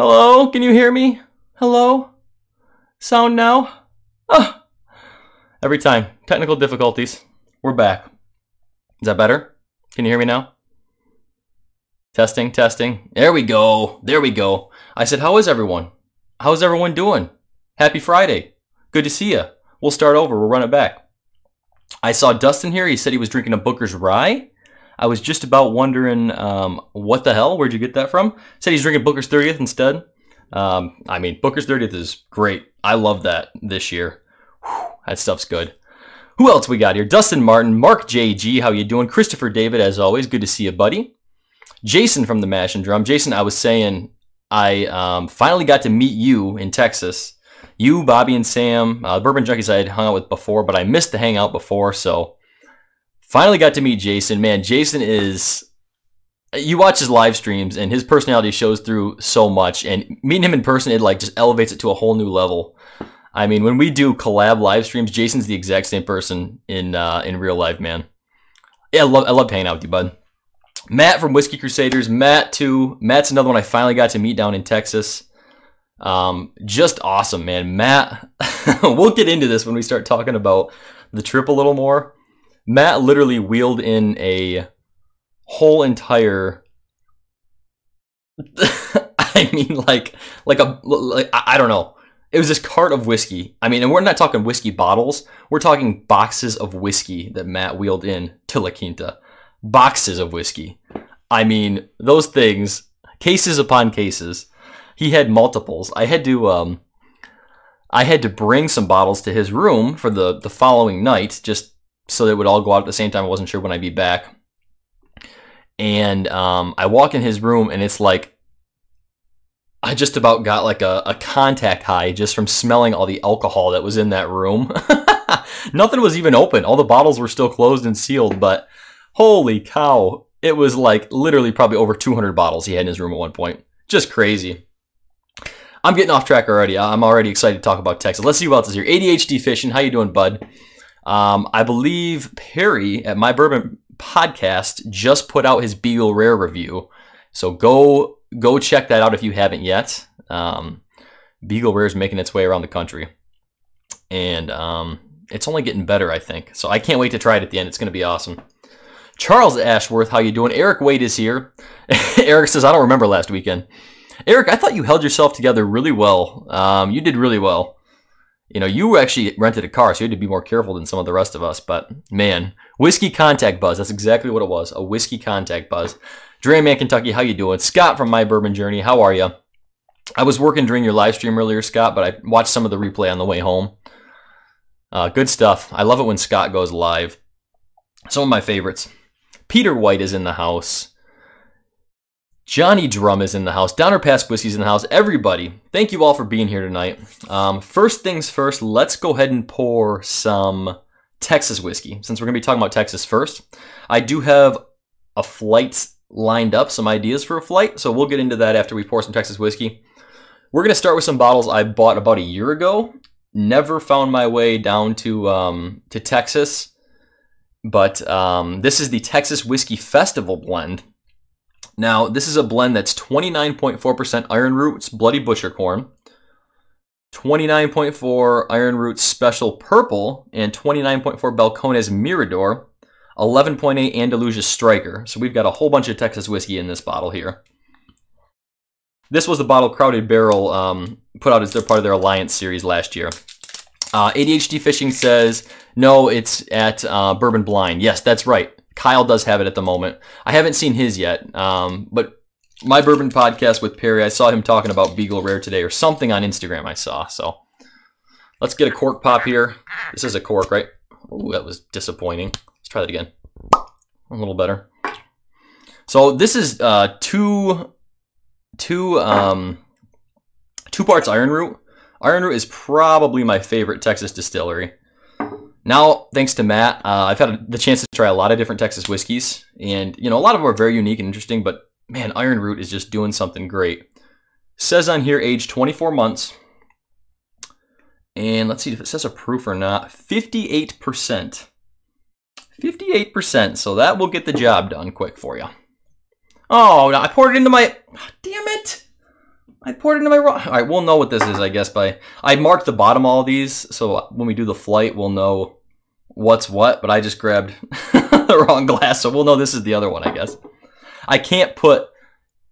Hello? Can you hear me? Hello? Sound now? Ah. Every time. Technical difficulties. We're back. Is that better? Can you hear me now? Testing, testing. There we go. There we go. I said, how is everyone? How's everyone doing? Happy Friday. Good to see you. We'll start over. We'll run it back. I saw Dustin here. He said he was drinking a Booker's Rye. I was just about wondering um, what the hell? Where'd you get that from? Said he's drinking Booker's 30th instead. Um, I mean, Booker's 30th is great. I love that this year. Whew, that stuff's good. Who else we got here? Dustin Martin, Mark JG, how you doing? Christopher David, as always, good to see you, buddy. Jason from the Mash and Drum. Jason, I was saying I um, finally got to meet you in Texas. You, Bobby, and Sam, uh, Bourbon Junkies I had hung out with before, but I missed the hangout before, so finally got to meet Jason. Man, Jason is. You watch his live streams, and his personality shows through so much. And meeting him in person, it like just elevates it to a whole new level. I mean, when we do collab live streams, Jason's the exact same person in uh, in real life, man. Yeah, I love I love hanging out with you, bud. Matt from Whiskey Crusaders. Matt too. Matt's another one I finally got to meet down in Texas. Um, just awesome, man. Matt, we'll get into this when we start talking about the trip a little more. Matt literally wheeled in a whole entire. I mean, like, like a, like I don't know. It was this cart of whiskey. I mean, and we're not talking whiskey bottles. We're talking boxes of whiskey that Matt wheeled in to La Quinta. Boxes of whiskey. I mean, those things, cases upon cases. He had multiples. I had to, um, I had to bring some bottles to his room for the the following night, just so they would all go out at the same time. I wasn't sure when I'd be back. And um, I walk in his room, and it's like I just about got like a, a contact high just from smelling all the alcohol that was in that room. Nothing was even open. All the bottles were still closed and sealed, but holy cow, it was like literally probably over 200 bottles he had in his room at one point. Just crazy. I'm getting off track already. I'm already excited to talk about Texas. Let's see what else is here. ADHD fishing. How you doing, bud? Um, I believe Perry at My Bourbon Podcast just put out his Beagle Rare review. So go go check that out if you haven't yet. Um, Beagle Rare is making its way around the country, and um, it's only getting better, I think. So I can't wait to try it at the end. It's going to be awesome. Charles Ashworth, how you doing? Eric Wade is here. Eric says, I don't remember last weekend. Eric, I thought you held yourself together really well. Um, you did really well. You know, you actually rented a car, so you had to be more careful than some of the rest of us. But man, whiskey contact buzz. That's exactly what it was. A whiskey contact buzz. Dre Man, Kentucky, how you doing? Scott from My Bourbon Journey, how are you? I was working during your live stream earlier, Scott, but I watched some of the replay on the way home. Uh, good stuff. I love it when Scott goes live. Some of my favorites. Peter White is in the house. Johnny Drum is in the house. Downer Pass Whiskey's in the house. Everybody, thank you all for being here tonight. Um, first things first, let's go ahead and pour some Texas whiskey. Since we're going to be talking about Texas first, I do have a flight lined up, some ideas for a flight. So we'll get into that after we pour some Texas whiskey. We're going to start with some bottles I bought about a year ago. Never found my way down to um, to Texas, but um, this is the Texas Whiskey Festival blend. Now, this is a blend that's 29.4% iron roots, bloody butcher corn, 29.4 iron roots special purple, and 29.4 Balcones Mirador, 11.8 Andalusia Stryker. So we've got a whole bunch of Texas whiskey in this bottle here. This was the bottle Crowded Barrel um, put out as their part of their Alliance series last year. Uh, ADHD Fishing says, no, it's at uh, Bourbon Blind. Yes, that's right. Kyle does have it at the moment. I haven't seen his yet, um, but my bourbon podcast with Perry, I saw him talking about Beagle Rare today or something on Instagram. I saw. So let's get a cork pop here. This is a cork, right? Oh, that was disappointing. Let's try that again. A little better. So this is uh, two, two, um, two parts iron root. Iron root is probably my favorite Texas distillery. Now, thanks to Matt, uh, I've had the chance to try a lot of different Texas whiskeys, and you know a lot of them are very unique and interesting. But man, Iron Root is just doing something great. Says on here, age 24 months, and let's see if it says a proof or not. 58%. 58%. So that will get the job done quick for you. Oh, no, I poured it into my. Damn it! I poured it into my. All right, we'll know what this is, I guess, by I marked the bottom all these, so when we do the flight, we'll know what's what. But I just grabbed the wrong glass, so we'll know this is the other one, I guess. I can't put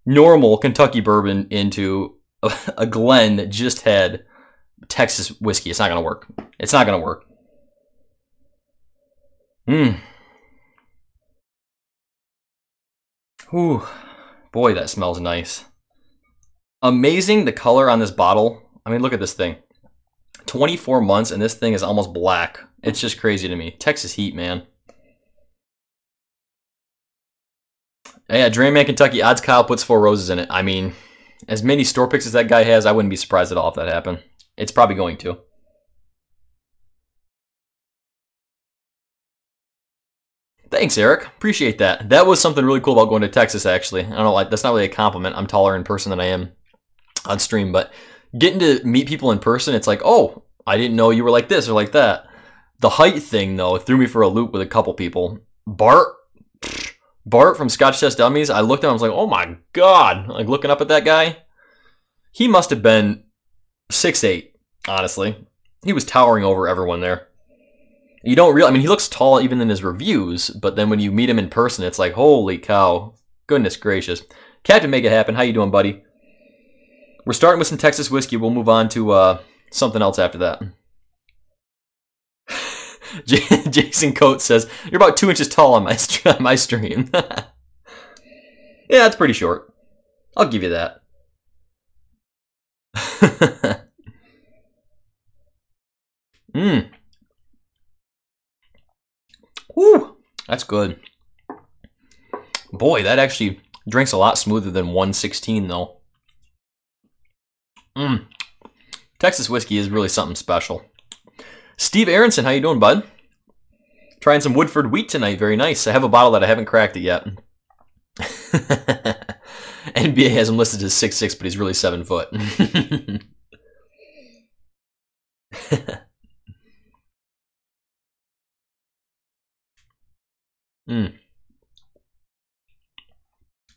normal Kentucky bourbon into a, a Glen that just had Texas whiskey. It's not gonna work. It's not gonna work. Mmm. Ooh, boy, that smells nice. Amazing the color on this bottle. I mean, look at this thing. 24 months and this thing is almost black. It's just crazy to me. Texas heat, man. Yeah, Dreamman Kentucky. Odds Kyle puts four roses in it. I mean, as many store picks as that guy has, I wouldn't be surprised at all if that happened. It's probably going to. Thanks, Eric. Appreciate that. That was something really cool about going to Texas, actually. I don't know, like that's not really a compliment. I'm taller in person than I am on stream, but getting to meet people in person, it's like, oh, I didn't know you were like this or like that. The height thing, though, threw me for a loop with a couple people. Bart, Bart from Scotch Test Dummies, I looked at him, I was like, oh my god. Like looking up at that guy. He must have been six eight. honestly. He was towering over everyone there. You don't real I mean he looks tall even in his reviews, but then when you meet him in person, it's like, holy cow. Goodness gracious. Captain Make It Happen, how you doing, buddy? We're starting with some Texas whiskey. We'll move on to uh, something else after that. Jason Coates says, You're about two inches tall on my, on my stream. yeah, that's pretty short. I'll give you that. Mmm. Woo! That's good. Boy, that actually drinks a lot smoother than 116 though. Mm. Texas whiskey is really something special. Steve Aronson, how you doing, bud? Trying some Woodford wheat tonight. Very nice. I have a bottle that I haven't cracked it yet. NBA has him listed as six six, but he's really seven foot. mm.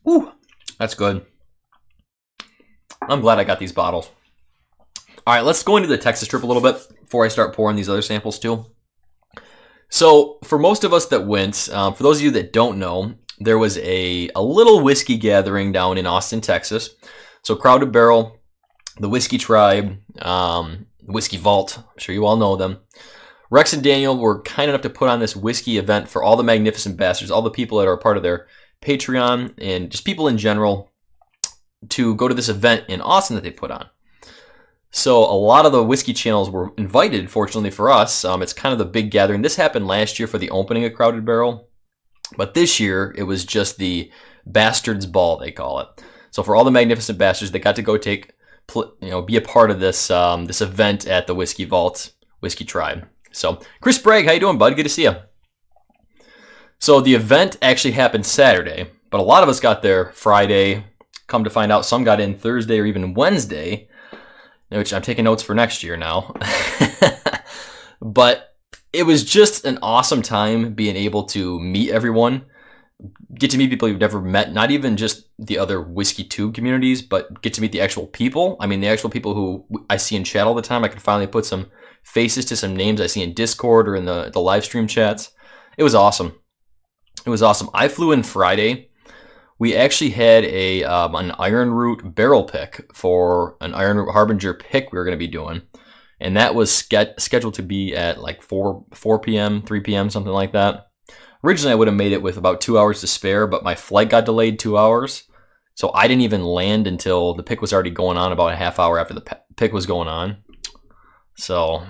Ooh, that's good. I'm glad I got these bottles. All right, let's go into the Texas trip a little bit before I start pouring these other samples too. So, for most of us that went, um, for those of you that don't know, there was a, a little whiskey gathering down in Austin, Texas. So, Crowded Barrel, the Whiskey Tribe, um, Whiskey Vault, I'm sure you all know them. Rex and Daniel were kind enough to put on this whiskey event for all the Magnificent Bastards, all the people that are part of their Patreon, and just people in general to go to this event in Austin that they put on. So a lot of the whiskey channels were invited. Fortunately for us, um, it's kind of the big gathering. This happened last year for the opening of Crowded Barrel, but this year it was just the Bastards Ball they call it. So for all the magnificent bastards, they got to go take, you know, be a part of this um, this event at the Whiskey Vault Whiskey Tribe. So Chris Bragg, how you doing, bud? Good to see you. So the event actually happened Saturday, but a lot of us got there Friday, Come to find out, some got in Thursday or even Wednesday, which I'm taking notes for next year now. but it was just an awesome time being able to meet everyone, get to meet people you've never met, not even just the other Whiskey Tube communities, but get to meet the actual people. I mean, the actual people who I see in chat all the time. I can finally put some faces to some names I see in Discord or in the, the live stream chats. It was awesome. It was awesome. I flew in Friday we actually had a um, an iron root barrel pick for an iron root harbinger pick we were going to be doing. And that was ske- scheduled to be at like 4 4 p.m 3 p.m something like that. Originally i would have made it with about two hours to spare but my flight got delayed two hours. So i didn't even land until the pick was already going on about a half hour after the pick was going on. So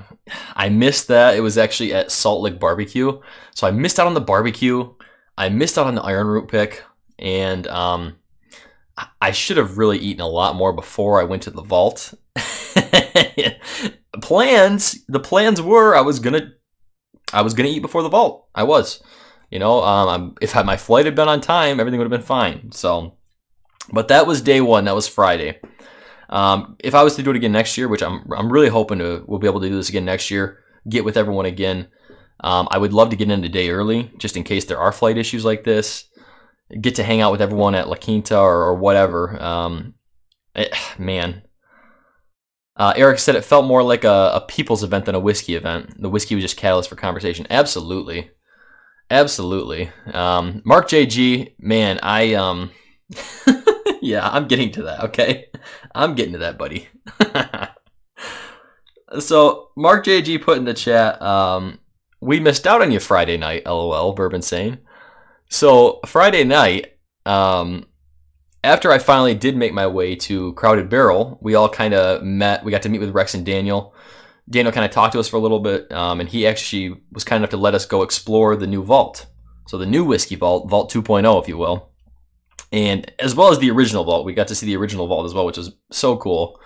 i missed that. It was actually at Salt Lick barbecue. So i missed out on the barbecue. I missed out on the iron root pick and um, I should have really eaten a lot more before I went to the vault. plans, the plans were I was gonna, I was gonna eat before the vault. I was, you know, um, if my flight had been on time, everything would have been fine. So, but that was day one. That was Friday. Um, if I was to do it again next year, which I'm, I'm really hoping to, we'll be able to do this again next year, get with everyone again. Um, I would love to get in a day early, just in case there are flight issues like this get to hang out with everyone at La Quinta or, or whatever. Um, it, man. Uh, Eric said it felt more like a, a people's event than a whiskey event. The whiskey was just catalyst for conversation. Absolutely, absolutely. Um, Mark JG, man, I um, yeah, I'm getting to that. Okay, I'm getting to that, buddy. so Mark JG put in the chat, um, we missed out on you Friday night. LOL, Bourbinsane. So Friday night, um, after I finally did make my way to Crowded Barrel, we all kind of met. We got to meet with Rex and Daniel. Daniel kind of talked to us for a little bit, um, and he actually was kind enough to let us go explore the new vault. So the new whiskey vault, Vault 2.0, if you will, and as well as the original vault. We got to see the original vault as well, which was so cool.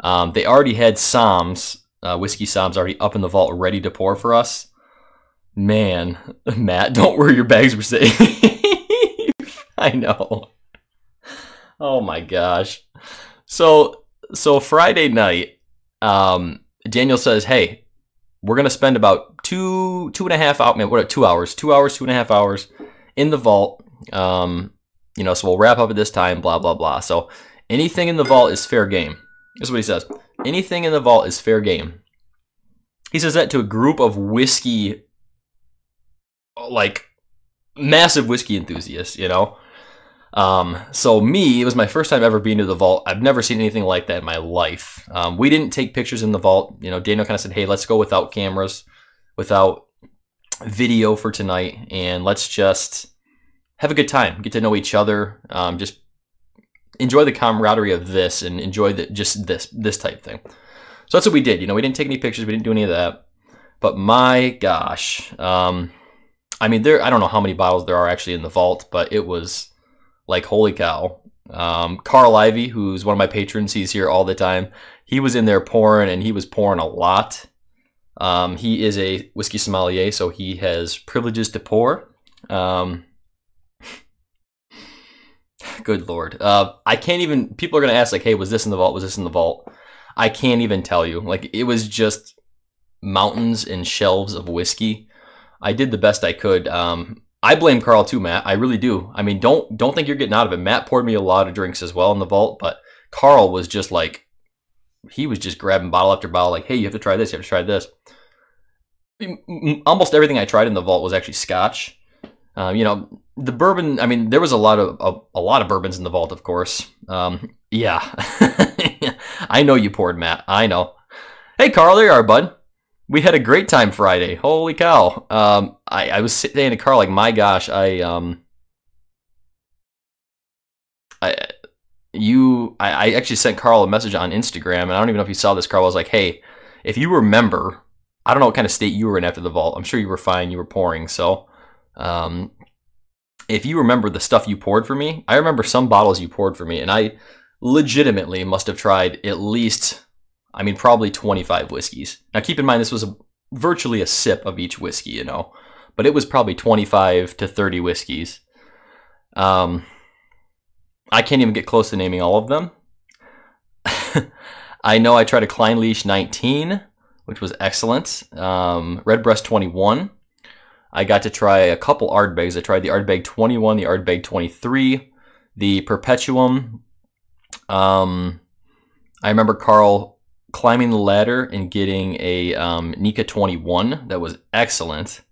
Um, they already had Soms, uh, whiskey Soms, already up in the vault, ready to pour for us. Man, Matt, don't worry your bags were safe. I know. Oh my gosh. So so Friday night, um, Daniel says, "Hey, we're gonna spend about two two and a half out, man, what two hours, two hours, two and a half hours in the vault. Um, you know, so we'll wrap up at this time, blah blah blah. So anything in the vault is fair game. This is what he says. Anything in the vault is fair game. He says that to a group of whiskey, like massive whiskey enthusiasts, you know. Um, so me, it was my first time ever being to the vault. I've never seen anything like that in my life. Um, we didn't take pictures in the vault. You know, Daniel kind of said, "Hey, let's go without cameras, without video for tonight, and let's just have a good time, get to know each other, um, just enjoy the camaraderie of this, and enjoy the just this this type thing." So that's what we did. You know, we didn't take any pictures, we didn't do any of that. But my gosh, um, I mean, there I don't know how many bottles there are actually in the vault, but it was like holy cow. Um, Carl Ivy, who's one of my patrons, he's here all the time. He was in there pouring, and he was pouring a lot. Um, he is a whiskey sommelier, so he has privileges to pour. Um, good lord, uh, I can't even. People are gonna ask like, "Hey, was this in the vault? Was this in the vault?" I can't even tell you. Like, it was just mountains and shelves of whiskey. I did the best I could. Um, I blame Carl too, Matt. I really do. I mean, don't don't think you're getting out of it. Matt poured me a lot of drinks as well in the vault, but Carl was just like he was just grabbing bottle after bottle, like, hey, you have to try this, you have to try this. Almost everything I tried in the vault was actually Scotch. Um, you know, the bourbon. I mean, there was a lot of a, a lot of bourbons in the vault, of course. Um, yeah, I know you poured, Matt. I know. Hey, Carl, there you are, bud we had a great time Friday. Holy cow! Um, I, I was in to car like, my gosh, I um, I you I, I actually sent Carl a message on Instagram, and I don't even know if you saw this. Carl I was like, hey, if you remember, I don't know what kind of state you were in after the vault. I'm sure you were fine. You were pouring, so um, if you remember the stuff you poured for me, I remember some bottles you poured for me, and I legitimately must have tried at least I mean, probably 25 whiskeys. Now, keep in mind, this was a, virtually a sip of each whiskey, you know, but it was probably 25 to 30 whiskeys. Um, I can't even get close to naming all of them. I know I tried a Clynelish 19, which was excellent. Um, Redbreast 21. I got to try a couple Ardbegs. I tried the Ardbeg 21, the Ardbeg 23, the Perpetuum. Um, I remember Carl climbing the ladder and getting a um, Nikka 21 that was excellent.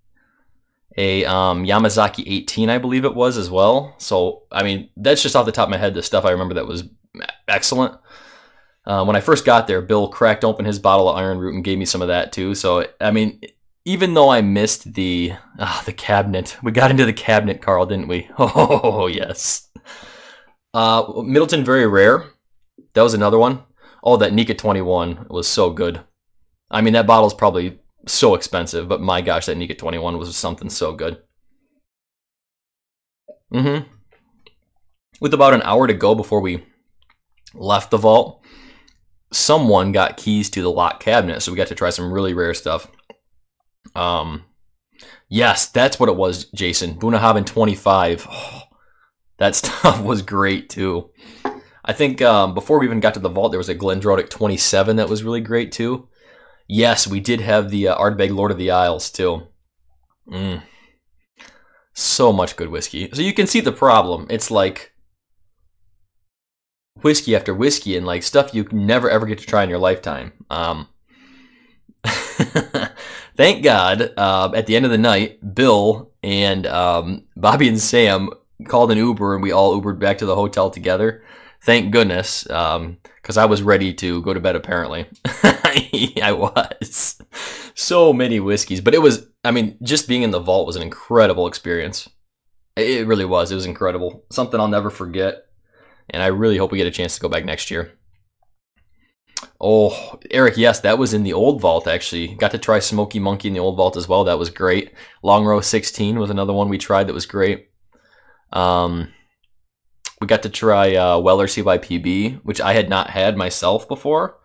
A um, Yamazaki 18, I believe it was as well. So, I mean, that's just off the top of my head, the stuff I remember that was excellent. Uh, when I first got there, Bill cracked open his bottle of Iron Root and gave me some of that too. So, I mean, even though I missed the uh, the cabinet, we got into the cabinet, Carl, didn't we? Oh yes. Uh, Midleton Very Rare. That was another one. Oh, that Nikka 21 was so good. I mean, that bottle's probably so expensive, but my gosh, that Nikka 21 was something so good. Mm-hmm. With about an hour to go before we left the vault, someone got keys to the lock cabinet, so we got to try some really rare stuff. Um, yes, that's what it was, Jason. Bunnahabhain 25. Oh, that stuff was great too. I think um, before we even got to the vault, there was a Glendronach 27 that was really great too. Yes, we did have the uh, Ardbeg Lord of the Isles too. Mm. So much good whiskey. So you can see the problem. It's like whiskey after whiskey and like stuff you never ever get to try in your lifetime. Um, thank God, uh, at the end of the night, Bill and um, Bobby and Sam called an Uber and we all Ubered back to the hotel together. Thank goodness, because um, I was ready to go to bed. Apparently, I was. So many whiskeys, but it was. I mean, just being in the vault was an incredible experience. It really was. It was incredible. Something I'll never forget. And I really hope we get a chance to go back next year. Oh, Eric, yes, that was in the old vault actually. Got to try Smoky Monkey in the old vault as well. That was great. Longrow 16 was another one we tried that was great. Um, we got to try uh, Weller CYPB, which I had not had myself before.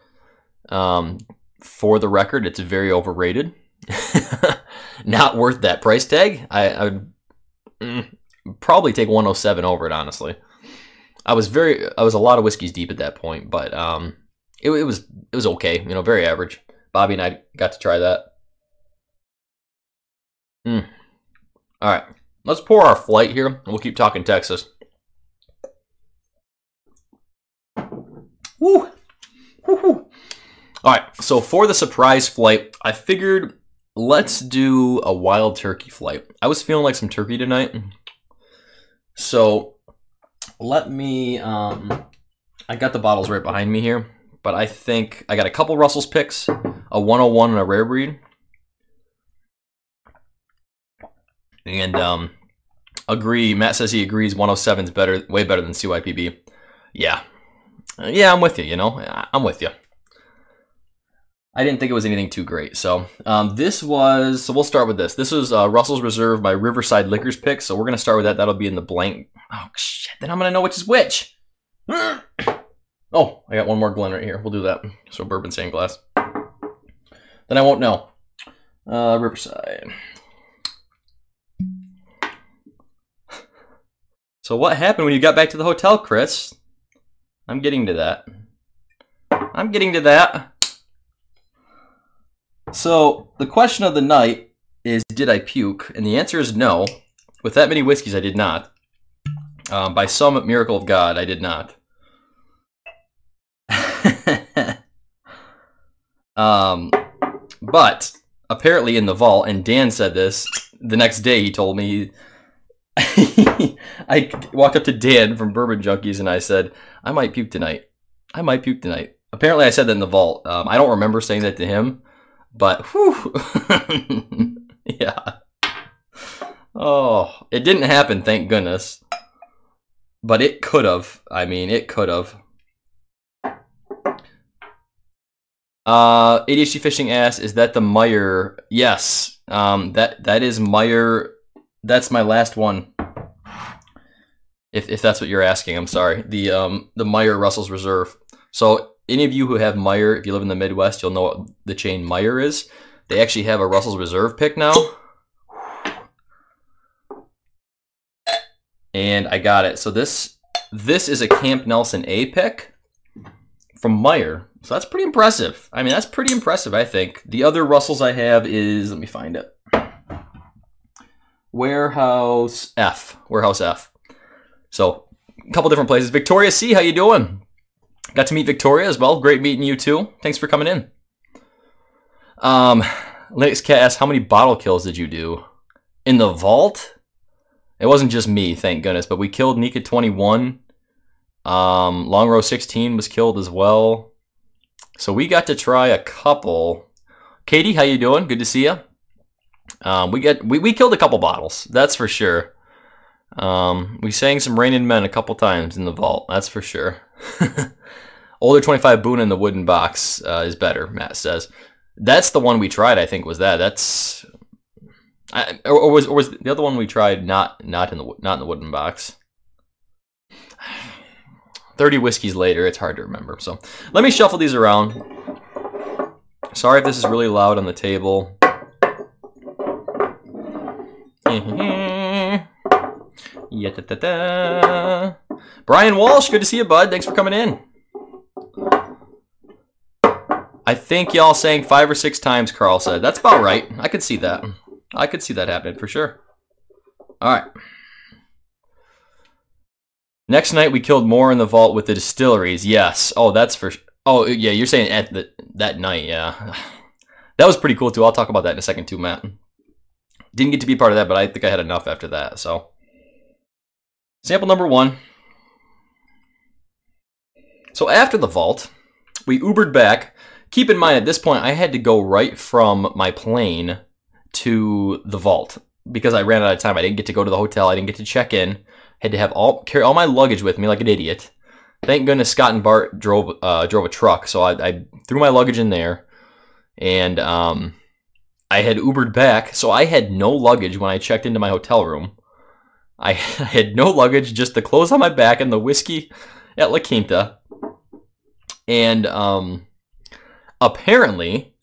Um, for the record, it's very overrated. not worth that price tag. I, I mm, probably take 107 over it, honestly. I was very, I was a lot of whiskeys deep at that point, but um, it, it was it was okay, you know, very average. Bobby and I got to try that. Mm. All right, let's pour our flight here. We'll keep talking Texas. Woo. Woo-hoo. All right, so for the surprise flight, I figured let's do a wild turkey flight. I was feeling like some turkey tonight. So let me, um, I got the bottles right behind me here, but I think I got a couple Russell's picks, a 101 and a rare breed. And um, agree. Matt says he agrees 107 is better, way better than CYPB. Yeah. Yeah, I'm with you, you know. I'm with you. I didn't think it was anything too great. So um, this was, so we'll start with this. This was uh, Russell's Reserve by Riverside Liquors pick. So we're going to start with that. That'll be in the blank. Oh, shit. Then I'm to know which is which. oh, I got one more Glen right here. We'll do that. So Bourbinsane glass. Then I won't know. Uh, Riverside. So what happened when you got back to the hotel, Chris? I'm getting to that. I'm getting to that. So the question of the night is, did I puke? And the answer is no. With that many whiskeys, I did not. Um, by some miracle of God, I did not. um, but apparently in the vault, and Dan said this the next day. He told me. I walked up to Dan from Bourbon Junkies and I said, "I might puke tonight. I might puke tonight." Apparently, I said that in the vault. Um, I don't remember saying that to him, but whew, yeah. Oh, it didn't happen, thank goodness. But it could have. I mean, it could have. Uh, ADHD fishing ass, is that the Meijer? Yes. Um, that that is Meijer. That's my last one. If if that's what you're asking, I'm sorry. The um the Meijer Russell's Reserve. So any of you who have Meijer, if you live in the Midwest, you'll know what the chain Meijer is. They actually have a Russell's Reserve pick now. And I got it. So this this is a Camp Nelson A pick from Meijer. So that's pretty impressive. I mean, that's pretty impressive, I think. The other Russells I have is, let me find it. Warehouse F. Warehouse F. So, a couple different places. Victoria C, how you doing? Got to meet Victoria as well. Great meeting you too. Thanks for coming in. Um, Linux Cat asks, how many bottle kills did you do? In the vault? It wasn't just me, thank goodness, but we killed Nikka 21. Um, Longrow 16 was killed as well. So we got to try a couple. Katie, how you doing? Good to see you. Um, we get we, we killed a couple bottles, that's for sure. Um, we sang some Raining Men a couple times in the vault, that's for sure. Older 25 Boone in the wooden box uh, is better, Matt says. That's the one we tried, I think, was that. That's. I, or, or, was or was the other one we tried not not in the not in the wooden box? Thirty whiskeys later, it's hard to remember. So let me shuffle these around. Sorry if this is really loud on the table. yeah. Brian Walsh, good to see you, bud. Thanks for coming in. I think y'all sang five or six times, Carl said. That's about right. I could see that. I could see that happening for sure. All right. Next night we killed more in the vault with the distilleries. Yes. Oh, that's for. Oh, yeah. You're saying at the that night. Yeah. That was pretty cool too. I'll talk about that in a second too, Matt. Didn't get to be part of that, but I think I had enough after that. So, sample number one. So after the vault, we Ubered back. Keep in mind at this point, I had to go right from my plane to the vault because I ran out of time. I didn't get to go to the hotel. I didn't get to check in. Had to have all carry all my luggage with me like an idiot. Thank goodness Scott and Bart drove uh, drove a truck, so I, I threw my luggage in there and um, I had Ubered back, so I had no luggage when I checked into my hotel room. I had no luggage, just the clothes on my back and the whiskey at La Quinta. And um, apparently,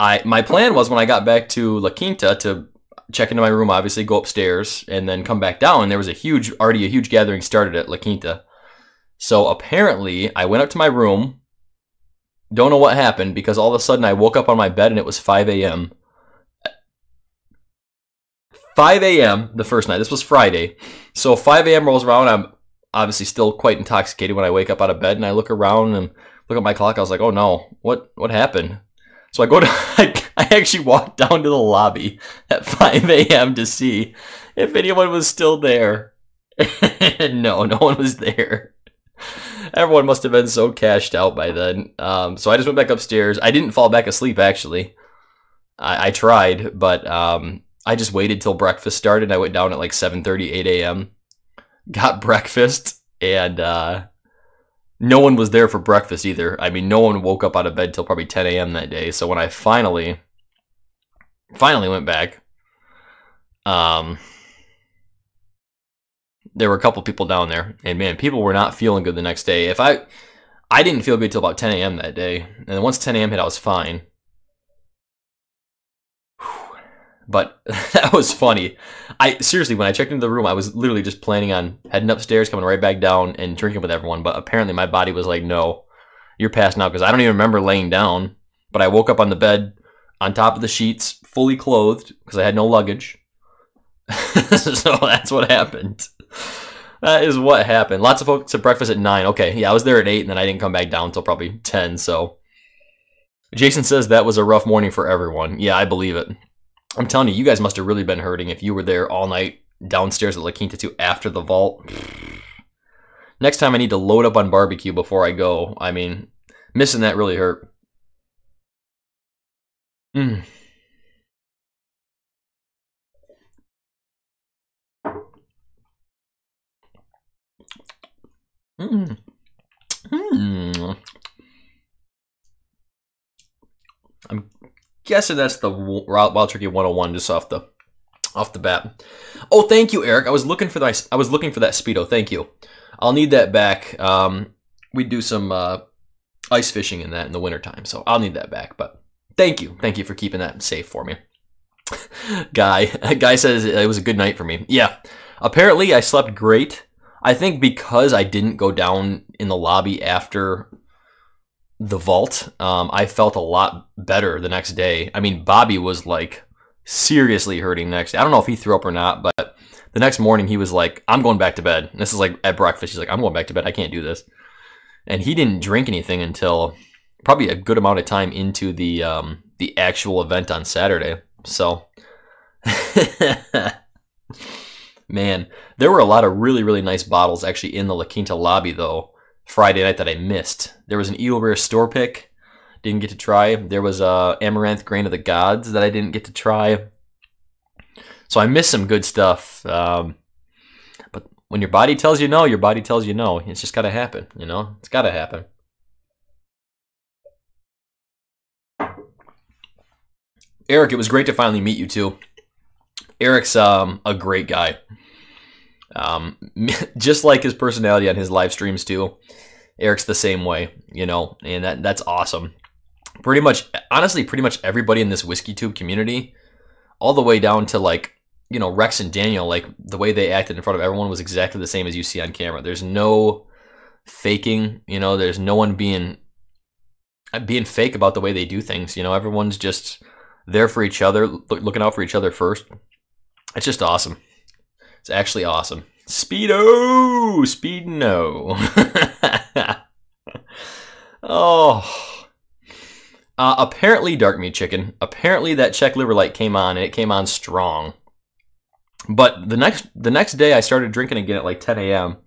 I my plan was when I got back to La Quinta to check into my room, obviously go upstairs and then come back down. There was a huge, already a huge gathering started at La Quinta. So apparently, I went up to my room, don't know what happened because all of a sudden I woke up on my bed and it was 5 a.m. 5 a.m. the first night. This was Friday. So 5 a.m. rolls around. I'm obviously still quite intoxicated when I wake up out of bed and I look around and look at my clock. I was like, oh no, what what happened? So I go to I, I actually walked down to the lobby at 5 a.m. to see if anyone was still there. no, no one was there everyone must have been so cashed out by then. Um, so I just went back upstairs. I didn't fall back asleep actually. I, I tried, but um, I just waited till breakfast started. I went down at like 7:30, 8 a.m. Got breakfast, and uh, no one was there for breakfast either. I mean, no one woke up out of bed till probably 10 a.m. that day. So when I finally, finally went back, um, there were a couple people down there, and man, people were not feeling good the next day. If I, I didn't feel good till about 10 a.m. that day, and once 10 a.m. hit, I was fine. But that was funny. I seriously, when I checked into the room, I was literally just planning on heading upstairs, coming right back down, and drinking with everyone. But apparently, my body was like, "No, you're passed now," because I don't even remember laying down. But I woke up on the bed, on top of the sheets, fully clothed, because I had no luggage. so that's what happened that is what happened. Lots of folks at breakfast at nine. Okay, yeah, I was there at eight, and then I didn't come back down until probably ten. So, Jason says that was a rough morning for everyone. Yeah, I believe it. I'm telling you, you guys must have really been hurting if you were there all night downstairs at La Quinta too after the vault. Next time I need to load up on barbecue before I go. I mean, missing that really hurt. Mm. Hmm. Hmm. I'm guessing that's the Wild Turkey 101 just off the off the bat. Oh, thank you, Eric. I was looking for that. I was looking for that speedo. Thank you. I'll need that back. Um, we do some uh, ice fishing in that in the wintertime, so I'll need that back. But thank you, thank you for keeping that safe for me. guy, guy says it was a good night for me. Yeah, apparently I slept great. I think because I didn't go down in the lobby after the vault, um, I felt a lot better the next day. I mean, Bobby was like seriously hurting next day. I don't know if he threw up or not, but the next morning he was like, I'm going back to bed. And this is like at breakfast. He's like, I'm going back to bed. I can't do this. And he didn't drink anything until probably a good amount of time into the um, the actual event on Saturday. So Man, there were a lot of really, really nice bottles actually in the La Quinta lobby, though, Friday night that I missed. There was an Eagle Rare store pick, didn't get to try. There was a Amaranth Grain of the Gods that I didn't get to try. So I missed some good stuff. Um, but when your body tells you no, your body tells you no. It's just got to happen, you know? It's got to happen. Eric, it was great to finally meet you too. Eric's um, a great guy. Um, just like his personality on his live streams too. Eric's the same way, you know, and that that's awesome. Pretty much, honestly, pretty much everybody in this whiskey tube community, all the way down to like you know Rex and Daniel, like the way they acted in front of everyone was exactly the same as you see on camera. There's no faking, you know. There's no one being being fake about the way they do things. You know, everyone's just there for each other, looking out for each other first. It's just awesome. It's actually awesome. Speedo! Speedo! oh. Uh, apparently, dark meat chicken. Apparently, that check liver light came on, and it came on strong. But the next the next day, I started drinking again at like 10 a.m.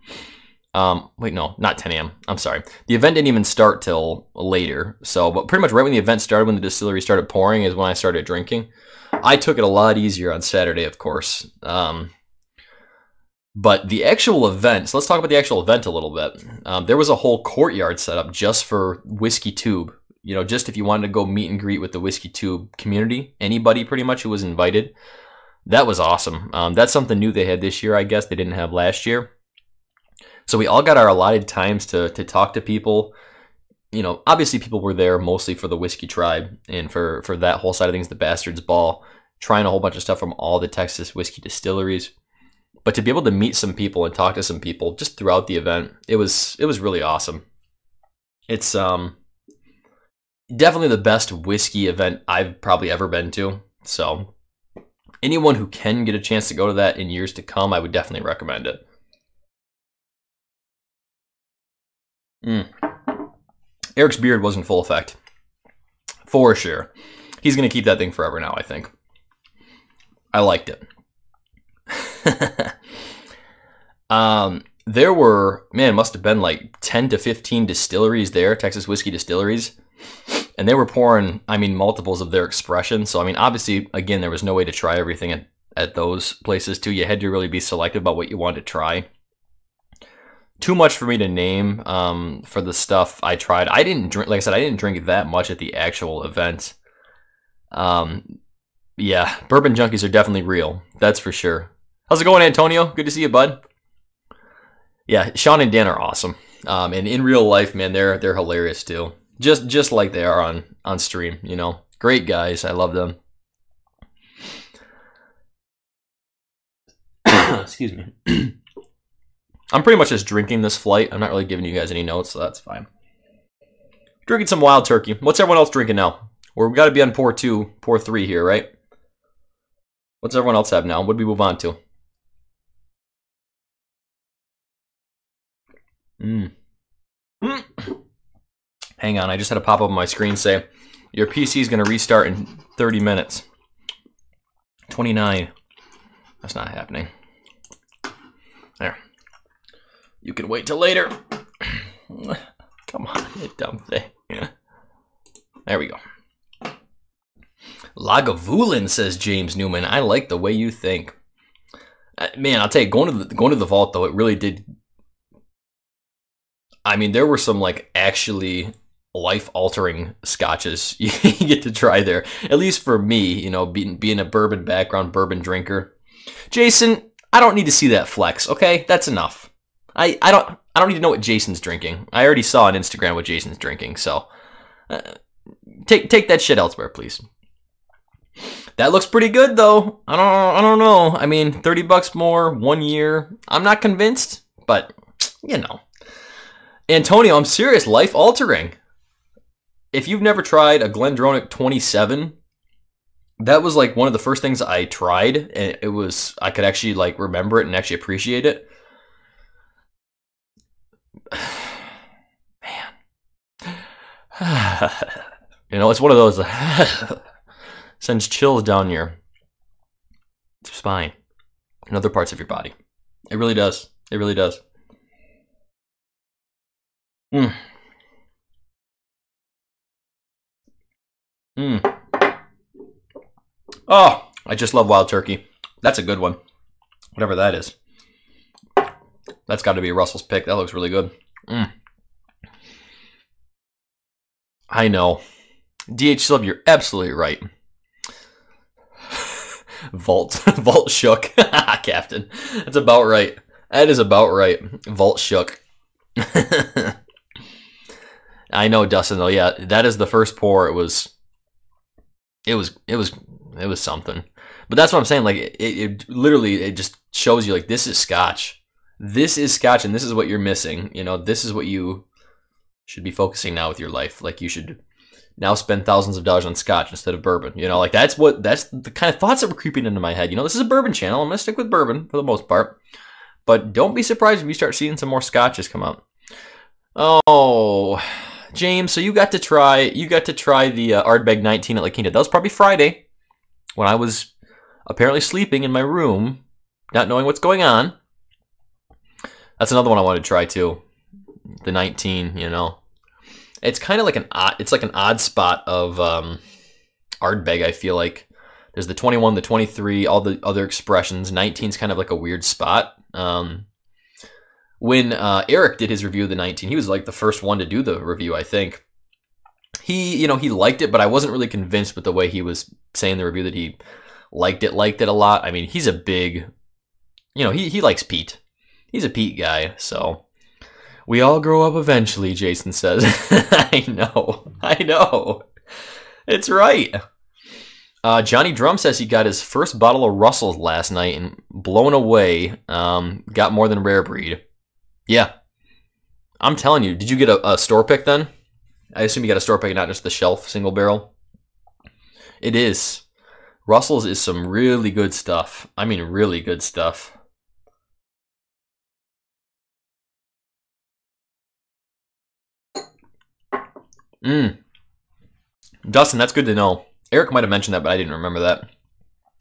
Um, wait, no, not 10 a.m. I'm sorry. The event didn't even start till later. So, but pretty much right when the event started, when the distillery started pouring, is when I started drinking. I took it a lot easier on Saturday, of course. Um, but the actual event, so let's talk about the actual event a little bit. Um, there was a whole courtyard set up just for Whiskey Tube. You know, just if you wanted to go meet and greet with the Whiskey Tube community, anybody pretty much who was invited. That was awesome. Um, that's something new they had this year, I guess, they didn't have last year. So we all got our allotted times to, to talk to people. You know, obviously people were there mostly for the Whiskey Tribe and for, for that whole side of things, the Bastards Ball, trying a whole bunch of stuff from all the Texas whiskey distilleries but to be able to meet some people and talk to some people just throughout the event, it was it was really awesome. It's um definitely the best whiskey event I've probably ever been to. So anyone who can get a chance to go to that in years to come, I would definitely recommend it. Mm. Eric's beard was in full effect. For sure. He's going to keep that thing forever now, I think. I liked it. um, there were man, must have been like ten to fifteen distilleries there, Texas whiskey distilleries, and they were pouring. I mean, multiples of their expression. So I mean, obviously, again, there was no way to try everything at at those places too. You had to really be selective about what you wanted to try. Too much for me to name um, for the stuff I tried. I didn't drink, like I said, I didn't drink that much at the actual event. Um, yeah, bourbon junkies are definitely real. That's for sure. How's it going, Antonio? Good to see you, bud. Yeah, Sean and Dan are awesome. Um, and in real life, man, they're they're hilarious too. Just just like they are on on stream, you know. Great guys. I love them. Excuse me. I'm pretty much just drinking this flight. I'm not really giving you guys any notes, so that's fine. Drinking some wild turkey. What's everyone else drinking now? We've got to be on pour two, pour three here, right? What's everyone else have now? What do we move on to? Mm. Mm. Hang on, I just had a pop up on my screen say, your PC is going to restart in 30 minutes. 29. That's not happening. There. You can wait till later. Come on, you dumb thing. There we go. Lagavulin, says James Newman. I like the way you think. Uh, man, I'll tell you, going to the going to the vault though, it really did I mean, there were some like actually life altering scotches you get to try there. At least for me, you know, being being a bourbon background bourbon drinker. Jason, I don't need to see that flex. Okay, that's enough. I I don't I don't need to know what Jason's drinking. I already saw on Instagram what Jason's drinking. So uh, take take that shit elsewhere, please. That looks pretty good though. I don't I don't know. I mean, 30 bucks more, 1 year. I'm not convinced, but you know. Antonio, I'm serious, life altering. If you've never tried a GlenDronach 27, that was like one of the first things I tried, and it was I could actually like remember it and actually appreciate it. Man, you know, it's one of those sends chills down your spine and other parts of your body. It really does. It really does. Mm. Mm. Oh, I just love wild turkey. That's a good one. Whatever that is. That's got to be Russell's pick. That looks really good. Mm. I know. DH Sub, you're absolutely right. Vault. Vault shook. Captain. That's about right. That is about right. Vault shook. I know Dustin though. Yeah, that is the first pour. It was, it was, it was, it was something. But that's what I'm saying. Like it, it literally, it just shows you like this is Scotch. This is Scotch, and this is what you're missing. You know, this is what you should be focusing now with your life. Like you should now spend thousands of dollars on Scotch instead of bourbon. You know, like that's what that's the kind of thoughts that were creeping into my head. You know, this is a bourbon channel. I'm gonna stick with bourbon for the most part. But don't be surprised if you start seeing some more scotches come up. Oh, James, so you got to try you got to try the uh, Ardbeg 19 at La Quinta. That was probably Friday when I was apparently sleeping in my room, not knowing what's going on. That's another one I wanted to try too. The 19, you know. It's kind of like an odd it's like an odd spot of um Ardbeg, I feel like. There's the 21, the 23, all the other expressions. 19 is kind of like a weird spot. Um, when uh, Eric did his review of the 19, he was like the first one to do the review, I think. He, you know, he liked it, but I wasn't really convinced with the way he was saying the review that he liked it, liked it a lot. I mean, he's a big, you know, he, he likes peat. He's a peat guy, so we all grow up eventually, Jason says. I know, I know. It's right. Uh, Johnny Drum says he got his first bottle of Russell's last night and blown away. Um, got more than rare breed. Yeah. I'm telling you, did you get a, a store pick then? I assume you got a store pick, not just the shelf single barrel. It is. Russell's is some really good stuff. I mean, really good stuff. Mmm. Dustin, that's good to know. Eric might have mentioned that, but I didn't remember that.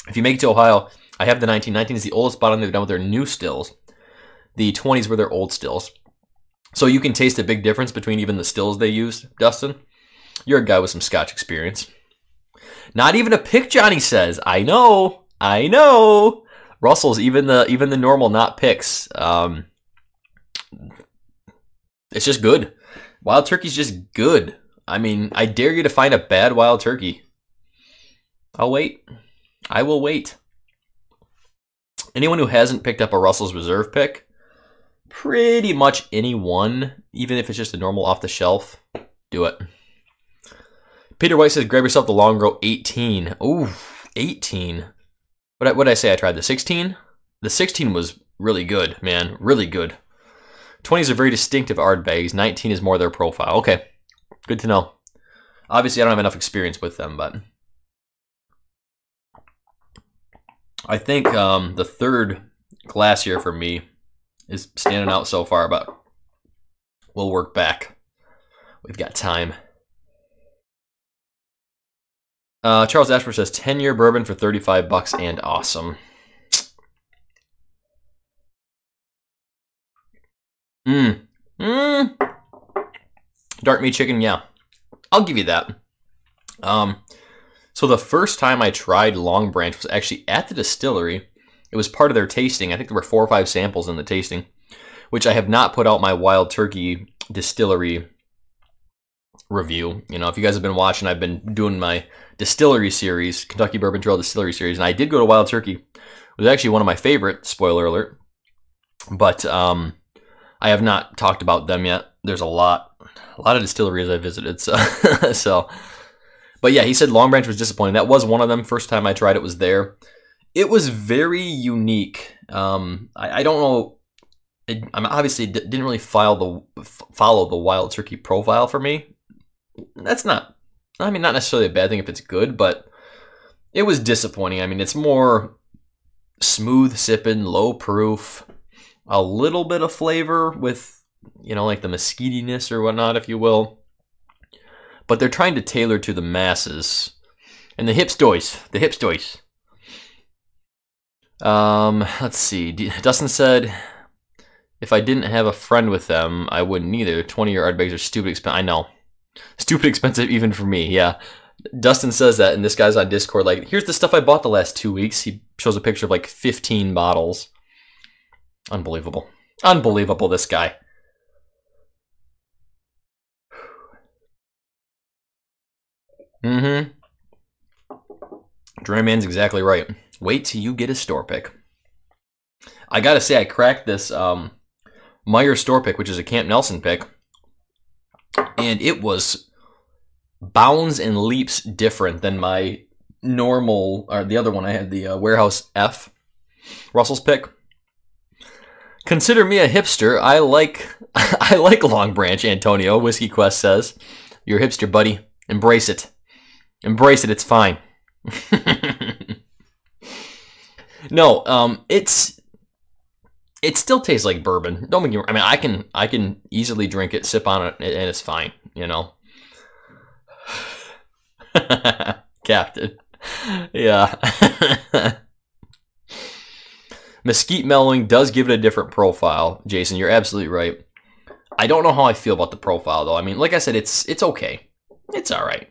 If you make it to Ohio, I have the 1919 is the oldest bottle they've done with their new stills. The 20s were their old stills. So you can taste a big difference between even the stills they used, Dustin. You're a guy with some scotch experience. Not even a pick, Johnny says. I know, I know. Russell's even the even the normal not picks. Um, it's just good. Wild turkey's just good. I mean, I dare you to find a bad wild turkey. I'll wait. I will wait. Anyone who hasn't picked up a Russell's Reserve pick, pretty much anyone, even if it's just a normal off the shelf, do it. Peter White says, grab yourself the Longrow 18. Ooh, 18. What did I say? I tried the 16. The 16 was really good, man, really good. 20s are very distinctive Ardbegs. 19 is more their profile. Okay, good to know. Obviously, I don't have enough experience with them, but I think um, the third glass here for me is standing out so far, but we'll work back. We've got time. Uh, Charles Ashford says 10 year bourbon for 35 bucks and awesome. Mmm. Mmm. Dark meat chicken, yeah. I'll give you that. Um, so the first time I tried Long Branch was actually at the distillery. It was part of their tasting. I think there were four or five samples in the tasting, which I have not put out my Wild Turkey distillery review. You know, if you guys have been watching, I've been doing my distillery series, Kentucky Bourbon Trail Distillery series, and I did go to Wild Turkey. It was actually one of my favorite, spoiler alert. But um, I have not talked about them yet. There's a lot, a lot of distilleries I visited, so so but yeah, he said Long Branch was disappointing. That was one of them. First time I tried it was there. It was very unique. Um, I, I, don't know. I obviously didn't really follow the follow the wild turkey profile for me. That's not. I mean, not necessarily a bad thing if it's good, but it was disappointing. I mean, it's more smooth sipping, low proof, a little bit of flavor with, you know, like the mesquitiness or whatnot, if you will but they're trying to tailor to the masses. And the hipsters, the hipsters. Um, let's see. Dustin said, if I didn't have a friend with them, I wouldn't either. 20 year Ardbegs are stupid expensive. I know. Stupid expensive even for me, yeah. Dustin says that, and this guy's on Discord like, here's the stuff I bought the last two weeks. He shows a picture of like 15 bottles. Unbelievable. Unbelievable, this guy. Mm-hmm. Man's exactly right. Wait till you get a store pick. I gotta say, I cracked this um, Meijer store pick, which is a Camp Nelson pick, and it was bounds and leaps different than my normal, or the other one I had, the uh, Warehouse F Russell's pick. Consider me a hipster. I like I like Long Branch, Antonio. Whiskey Quest says. You're a hipster, buddy. Embrace it. Embrace it. It's fine. no, um, it's it still tastes like bourbon. Don't make me. I mean, I can I can easily drink it, sip on it, and it's fine. You know. Captain. Yeah. Mesquite mellowing does give it a different profile, Jason. You're absolutely right. I don't know how I feel about the profile though. I mean, like I said, it's it's okay. It's all right.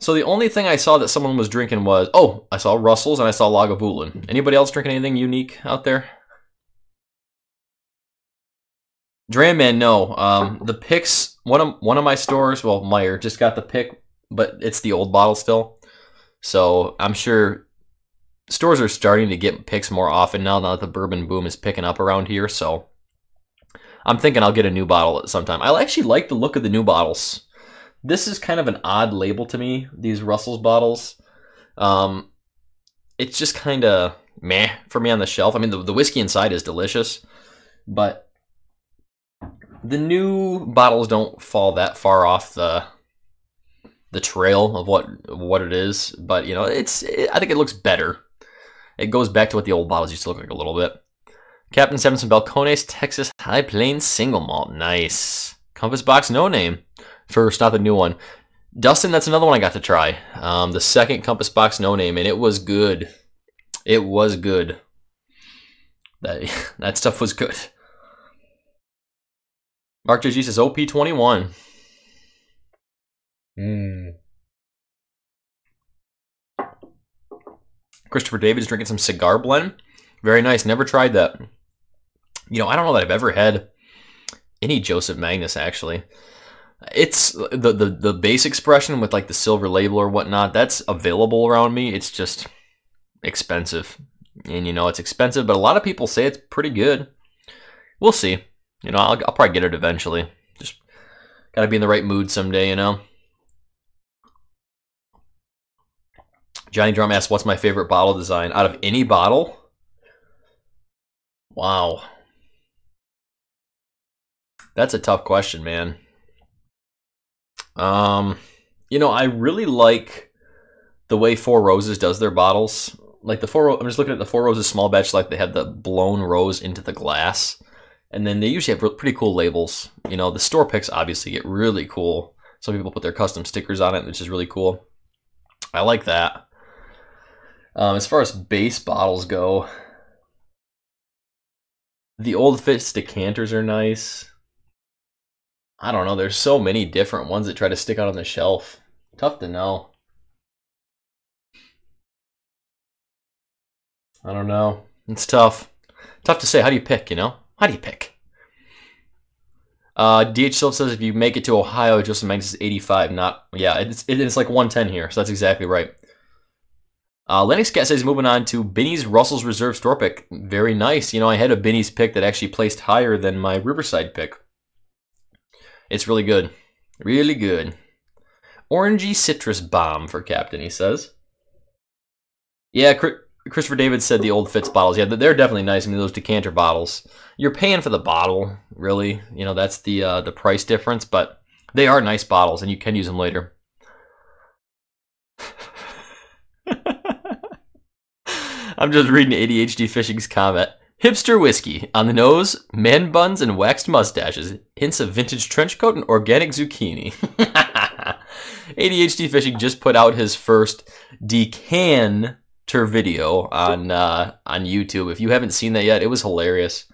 So the only thing I saw that someone was drinking was oh, I saw Russell's and I saw Lagavulin. Anybody else drinking anything unique out there? Dram Man, no. Um, the picks one of one of my stores, well, Meijer just got the pick, but it's the old bottle still. So I'm sure stores are starting to get picks more often now. Now that the bourbon boom is picking up around here, so I'm thinking I'll get a new bottle at. I actually like the look of the new bottles. This is kind of an odd label to me. These Russell's bottles. Um, it's just kind of meh for me on the shelf. I mean, the, the whiskey inside is delicious, but the new bottles don't fall that far off the the trail of what what it is. But you know, it's it, I think it looks better. It goes back to what the old bottles used to look like a little bit. Captain Sevenson Balcones, Texas High Plains Single Malt. Nice. Compass Box No Name. First, not the new one. Dustin, that's another one I got to try. Um, the second Compass Box No Name, and it was good. It was good. That, that stuff was good. Mark JG says OP21. Mm. Christopher David's drinking some cigar blend. Very nice. Never tried that. You know, I don't know that I've ever had any Joseph Magnus actually. It's the, the the base expression with like the silver label or whatnot. That's available around me. It's just expensive, and you know it's expensive. But a lot of people say it's pretty good. We'll see. You know, I'll, I'll probably get it eventually. Just gotta be in the right mood someday. You know. Johnny Drum asks, "What's my favorite bottle design out of any bottle?" Wow, that's a tough question, man. Um, you know, I really like the way Four Roses does their bottles. Like the four, I'm just looking at the Four Roses small batch. Like they have the blown rose into the glass, and then they usually have pretty cool labels. You know, the store picks obviously get really cool. Some people put their custom stickers on it, which is really cool. I like that. Um, as far as base bottles go, the Old Fitz decanters are nice. I don't know. There's so many different ones that try to stick out on the shelf. Tough to know. I don't know. It's tough. Tough to say. How do you pick, you know? How do you pick? Uh, DH Silva says if you make it to Ohio, Joseph Magnus is 85, not... Yeah, it's, it's like 110 here, so that's exactly right. Uh, Lennox Cat says moving on to Binny's Russell's Reserve store pick. Very nice. You know, I had a Binny's pick that actually placed higher than my Riverside pick. It's really good. Really good. Orangey citrus bomb for Captain, he says. Yeah, Christopher David said the old Fitz bottles. Yeah, they're definitely nice. I mean, those decanter bottles. You're paying for the bottle, really. You know, that's the uh, the price difference, but they are nice bottles, and you can use them later. I'm just reading ADHD Fishing's comment. Hipster whiskey. On the nose, man buns and waxed mustaches. Hints of vintage trench coat and organic zucchini. ADHD Fishing just put out his first decanter video on uh, on YouTube. If you haven't seen that yet, it was hilarious.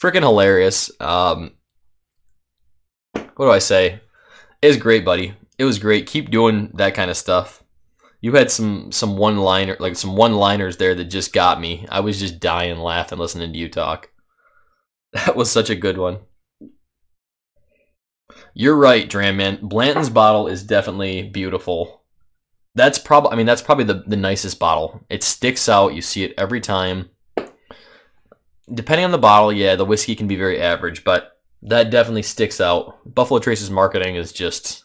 Freaking hilarious. Um, what do I say? It was great, buddy. It was great. Keep doing that kind of stuff. You had some some one liner like some one liners there that just got me. I was just dying laughing listening to you talk. That was such a good one. You're right, Dramman. Blanton's bottle is definitely beautiful. That's probably I mean that's probably the, the nicest bottle. It sticks out, you see it every time. Depending on the bottle, yeah, the whiskey can be very average, but that definitely sticks out. Buffalo Trace's marketing is just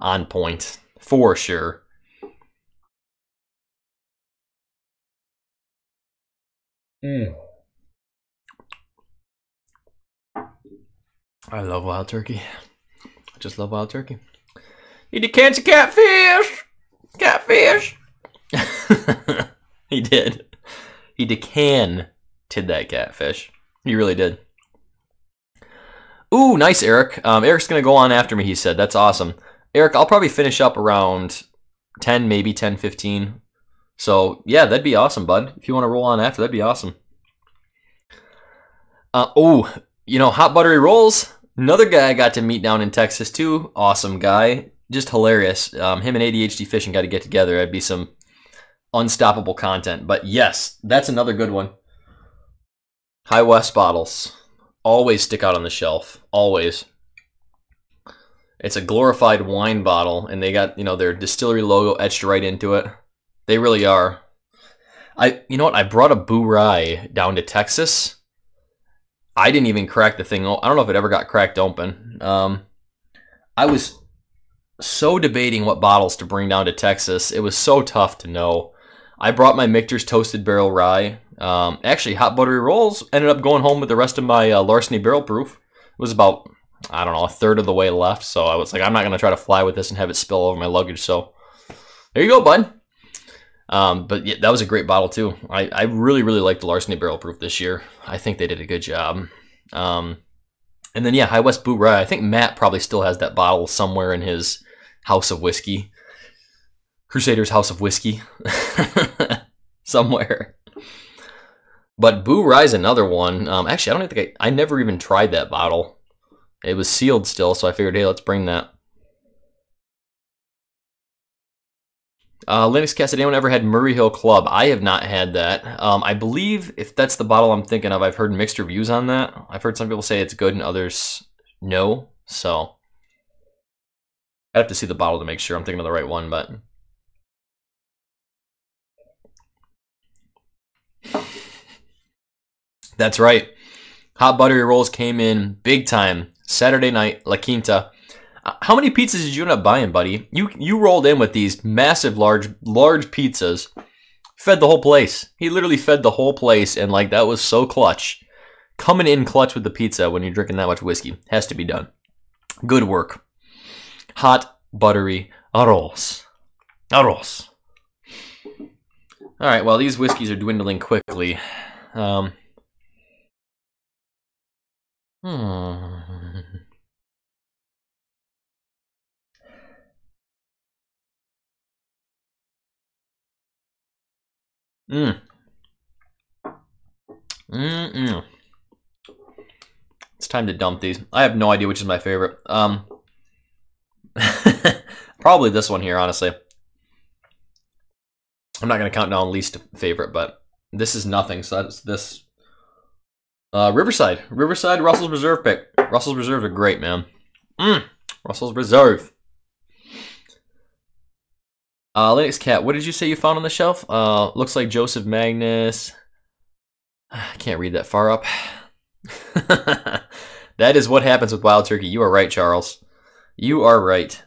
on point for sure. Mm. I love wild turkey. I just love wild turkey. Eat a can of catfish! Catfish! he did. He decanted that catfish. He really did. Ooh, nice, Eric. Um, Eric's going to go on after me, he said. That's awesome. Eric, I'll probably finish up around 10, maybe 10, 15. So, yeah, that'd be awesome, bud. If you want to roll on after, that'd be awesome. Uh, oh, you know, Hot Buttery Rolls, another guy I got to meet down in Texas, too. Awesome guy. Just hilarious. Um, him and ADHD Fishing got to get together. That'd be some unstoppable content. But yes, that's another good one. High West bottles always stick out on the shelf. Always. It's a glorified wine bottle, and they got you know their distillery logo etched right into it. They really are. I you know what? I brought a Boo Rye down to Texas. I didn't even crack the thing. I don't know if it ever got cracked open. Um, I was so debating what bottles to bring down to Texas. It was so tough to know. I brought my Michter's Toasted Barrel Rye. Um, actually, Hot Buttery Rolls ended up going home with the rest of my uh, Larceny Barrel Proof. It was about, I don't know, a third of the way left. So I was like, I'm not going to try to fly with this and have it spill over my luggage. So there you go, bud. Um, but yeah, that was a great bottle too. I, I really, really liked the Larceny Barrel Proof this year. I think they did a good job. Um, and then, yeah, High West Boo Rye. I think Matt probably still has that bottle somewhere in his house of whiskey. Crusader's House of Whiskey. Somewhere. But Boo Rye's another one. Um, actually, I don't think I, I never even tried that bottle. It was sealed still, so I figured, hey, let's bring that. Uh, Linux Cast, anyone ever had Murray Hill Club? I have not had that. Um, I believe if that's the bottle I'm thinking of, I've heard mixed reviews on that. I've heard some people say it's good and others no. So I'd have to see the bottle to make sure I'm thinking of the right one, but That's right. Hot buttery rolls came in big time Saturday night, La Quinta. How many pizzas did you end up buying, buddy? You you rolled in with these massive, large, large pizzas. Fed the whole place. He literally fed the whole place, and like that was so clutch. Coming in clutch with the pizza when you're drinking that much whiskey has to be done. Good work. Hot buttery arroz. Arroz. All right. Well, these whiskeys are dwindling quickly. Um, Hmm. Mm. Mm-mm. It's time to dump these. I have no idea which is my favorite. Um, probably this one here, honestly. I'm not going to count down least favorite, but this is nothing, so that's this uh, Riverside. Riverside Russell's Reserve pick. Russell's Reserves are great, man. Mm, Russell's Reserve. Uh, Linux Cat, what did you say you found on the shelf? Uh, looks like Joseph Magnus. I can't read that far up. that is what happens with Wild Turkey. You are right, Charles. You are right.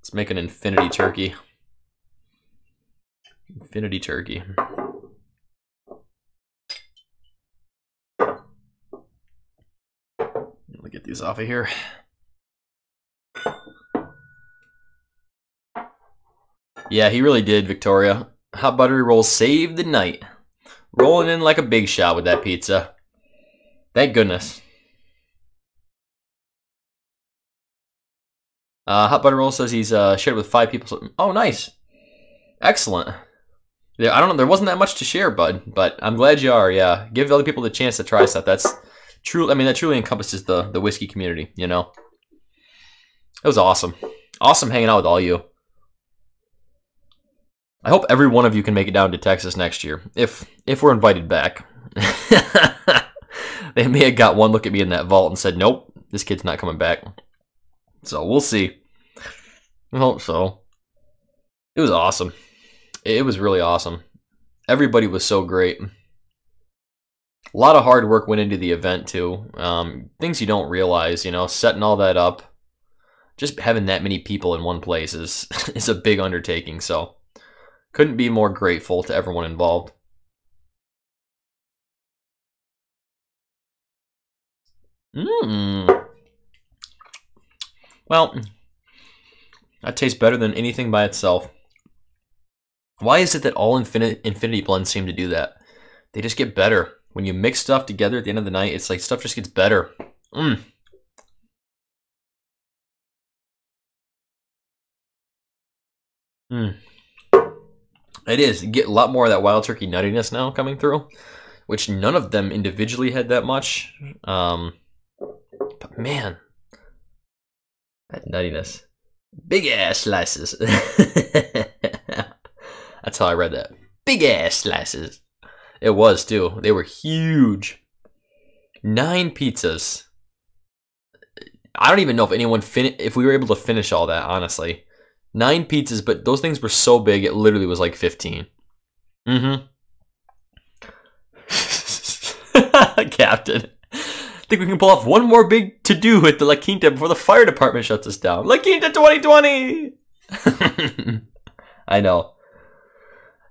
Let's make an infinity turkey. Infinity turkey. Let me get these off of here. Yeah, he really did, Victoria. Hot buttery rolls saved the night. Rolling in like a big shot with that pizza. Thank goodness. Uh, Hot Butter Roll says he's uh, shared with five people. So, oh, nice. Excellent. Yeah, I don't know. There wasn't that much to share, bud, but I'm glad you are. Yeah, give other people the chance to try stuff. That's truly, I mean, that truly encompasses the the whiskey community. You know, it was awesome, awesome hanging out with all you. I hope every one of you can make it down to Texas next year, if if we're invited back. they may have got one look at me in that vault and said, "Nope, this kid's not coming back." So we'll see. I hope so. It was awesome. It was really awesome. Everybody was so great a lot of hard work went into the event too. Um, things you don't realize, you know, setting all that up, just having that many people in one place is is a big undertaking. So, couldn't be more grateful to everyone involved. Mmm. Well, that tastes better than anything by itself. Why is it that all infinite infinity blends seem to do that? They just get better. When you mix stuff together at the end of the night, it's like stuff just gets better. Mm. Mm. It is. Get a lot more of that wild turkey nuttiness now coming through, which none of them individually had that much. Um, but man, that nuttiness. Big ass slices. That's how I read that. Big ass slices. It was too. They were huge. Nine pizzas. I don't even know if anyone fin if we were able to finish all that, honestly. Nine pizzas, but those things were so big it literally was like 15. Mm-hmm. Captain. I think we can pull off one more big to do at the La Quinta before the fire department shuts us down. La Quinta 2020! I know.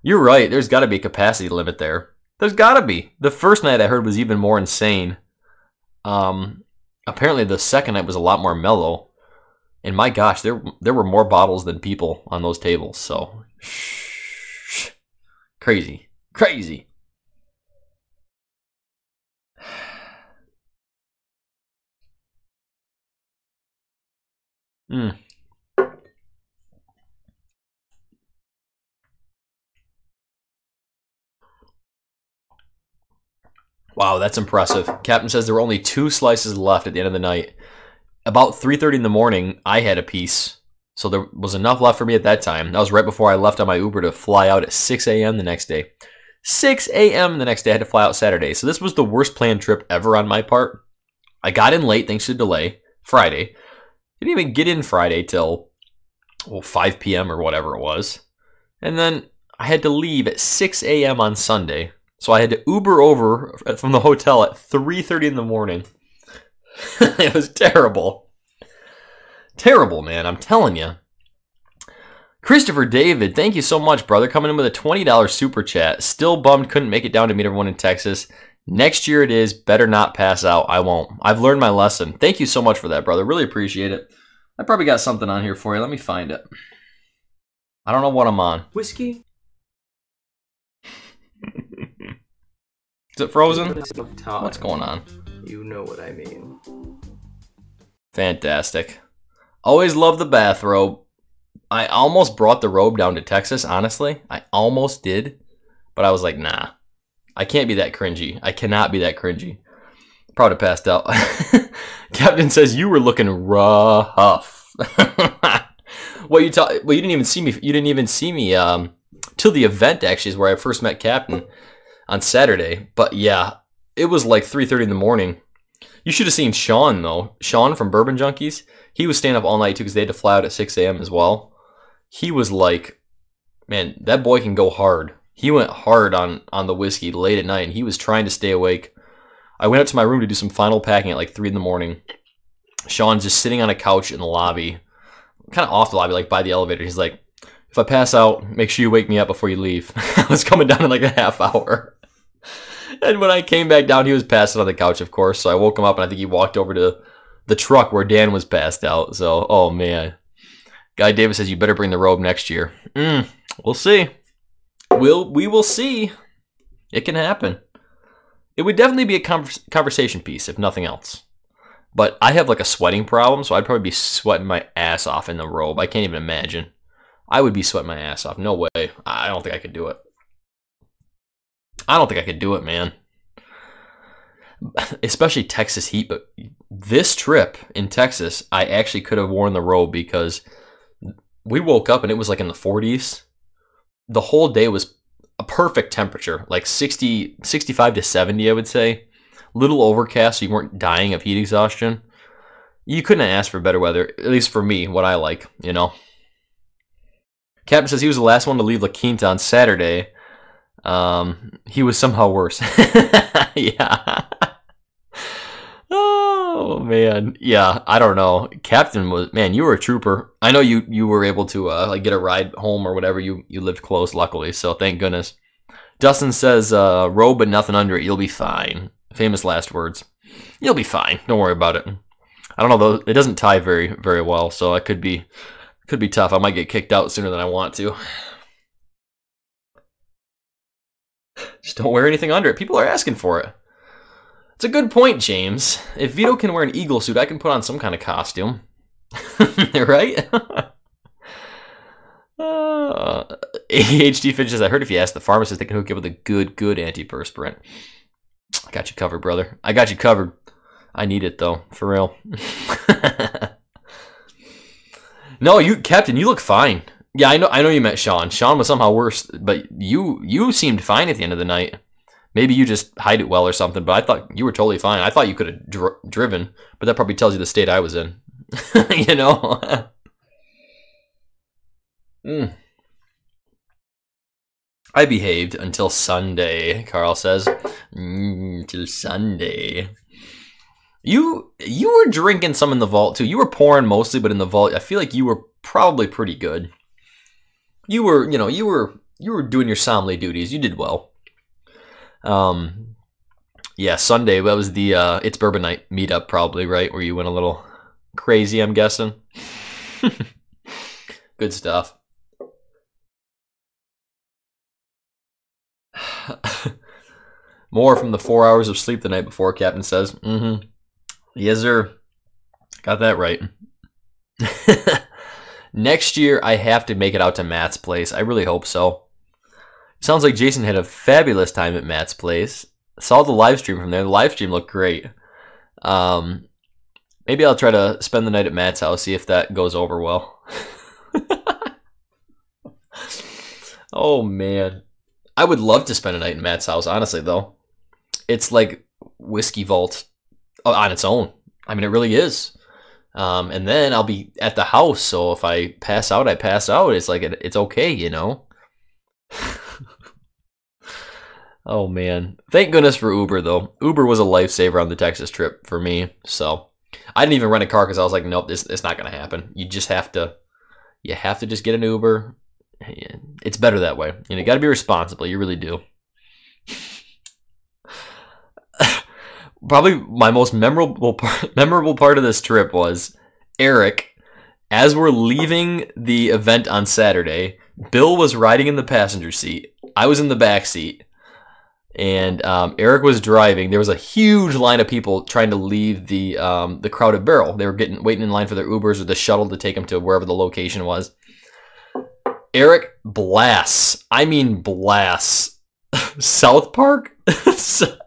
You're right. There's got to be a capacity limit there. There's got to be. The first night I heard was even more insane. Um, apparently the second night was a lot more mellow. And my gosh, there there were more bottles than people on those tables. So crazy, crazy. Hmm. Wow, that's impressive. Captain says there were only two slices left at the end of the night. About 3.30 in the morning, I had a piece. So there was enough left for me at that time. That was right before I left on my Uber to fly out at 6 a.m. the next day. 6 a.m. the next day. I had to fly out Saturday. So this was the worst planned trip ever on my part. I got in late thanks to delay. Friday. Didn't even get in Friday till well, 5 p.m. or whatever it was. And then I had to leave at 6 a.m. on Sunday. So I had to Uber over uh, from the hotel at 3:30 in the morning. it was terrible. Terrible, man. I'm telling you. Christopher David, thank you so much, brother. Coming in with a $20 super chat. Still bummed couldn't make it down to meet everyone in Texas. Next year it is. Better not pass out. I won't. I've learned my lesson. Thank you so much for that, brother. Really appreciate it. I probably got something on here for you. Let me find it. I don't know what I'm on. Whiskey? Is it frozen? What's going on? You know what I mean. Fantastic. Always love the bathrobe. I almost brought the robe down to Texas, honestly. I almost did. But I was like, nah. I can't be that cringy. I cannot be that cringy. Proud of passed out. Captain says you were looking rough. well, you ta- well, you didn't even see me. You didn't even see me um, till the event. Actually, is where I first met Captain on Saturday. But yeah, it was like 3:30 in the morning. You should have seen Sean though. Sean from Bourbon Junkies. He was staying up all night too because they had to fly out at 6 a.m. as well. He was like, man, that boy can go hard. He went hard on on the whiskey late at night, and he was trying to stay awake. I went up to my room to do some final packing at like three in the morning. Sean's just sitting on a couch in the lobby, kind of off the lobby, like by the elevator. He's like, "If I pass out, make sure you wake me up before you leave." I was coming down in like a half hour and when I came back down, he was passed out on the couch, of course. So I woke him up, and I think he walked over to the truck where Dan was passed out. So, oh man. Guy Davis says you better bring the robe next year. Mm, we'll see. We'll we will see. It can happen. It would definitely be a convers- conversation piece, if nothing else. But I have like a sweating problem, so I'd probably be sweating my ass off in the robe. I can't even imagine. I would be sweating my ass off. No way. I don't think I could do it. I don't think I could do it, man. Especially Texas heat, but this trip in Texas, I actually could have worn the robe because we woke up and it was like in the 40s. The whole day was a perfect temperature, like 60, 65 to 70, I would say. Little overcast, so you weren't dying of heat exhaustion. You couldn't ask for better weather, at least for me, what I like, you know. Captain says he was the last one to leave La Quinta on Saturday um, he was somehow worse. yeah. Oh man, yeah. I don't know. Captain was man. You were a trooper. I know you you were able to uh, like get a ride home or whatever. You you lived close, luckily. So thank goodness. Dustin says, uh, "Row but nothing under it. You'll be fine." Famous last words. You'll be fine. Don't worry about it. I don't know though. It doesn't tie very very well, so it could be could be tough. I might get kicked out sooner than I want to. Just don't wear anything under it. People are asking for it. It's a good point, James. If Vito can wear an eagle suit, I can put on some kind of costume. right? uh, ADHD. I heard if you ask the pharmacist, they can hook you up with a good, good antiperspirant. I got you covered, brother. I got you covered. I need it though, for real. no, you, Captain, you look fine. Yeah, I know. I know you met Sean. Sean was somehow worse, but you you seemed fine at the end of the night. Maybe you just hide it well or something. But I thought you were totally fine. I thought you could have dr- driven, but that probably tells you the state I was in. you know. mm. I behaved until Sunday. Carl says, mm, "Until Sunday." You you were drinking some in the vault too. You were pouring mostly, but in the vault, I feel like you were probably pretty good you were, you know, you were you were doing your sommelier duties. You did well. Um, yeah, Sunday that was the uh, it's bourbon night meetup, probably right where you went a little crazy. I'm guessing. Good stuff. More from the four hours of sleep the night before, Captain says. Mm-hmm. Yes, sir. Got that right. Next year, I have to make it out to Matt's place. I really hope so. Sounds like Jason had a fabulous time at Matt's place. Saw the live stream from there. The live stream looked great. Um, maybe I'll try to spend the night at Matt's house, see if that goes over well. oh man, I would love to spend a night in Matt's house. Honestly, though, it's like whiskey vault on its own. I mean, it really is. Um, and then I'll be at the house. So if I pass out, I pass out. It's like, it, it's okay, you know? oh, man. Thank goodness for Uber, though. Uber was a lifesaver on the Texas trip for me. So I didn't even rent a car because I was like, nope, this it's not to happen. You just have to, you have to just get an Uber. It's better that way. You know, you got to be responsible. You really do. probably my most memorable part, memorable part of this trip was Eric. As we're leaving the event on Saturday, Bill was riding in the passenger seat. I was in the back seat, and um, Eric was driving. There was a huge line of people trying to leave the um, the crowded barrel. They were getting waiting in line for their Ubers or the shuttle to take them to wherever the location was. Eric blasts. I mean blasts. South Park.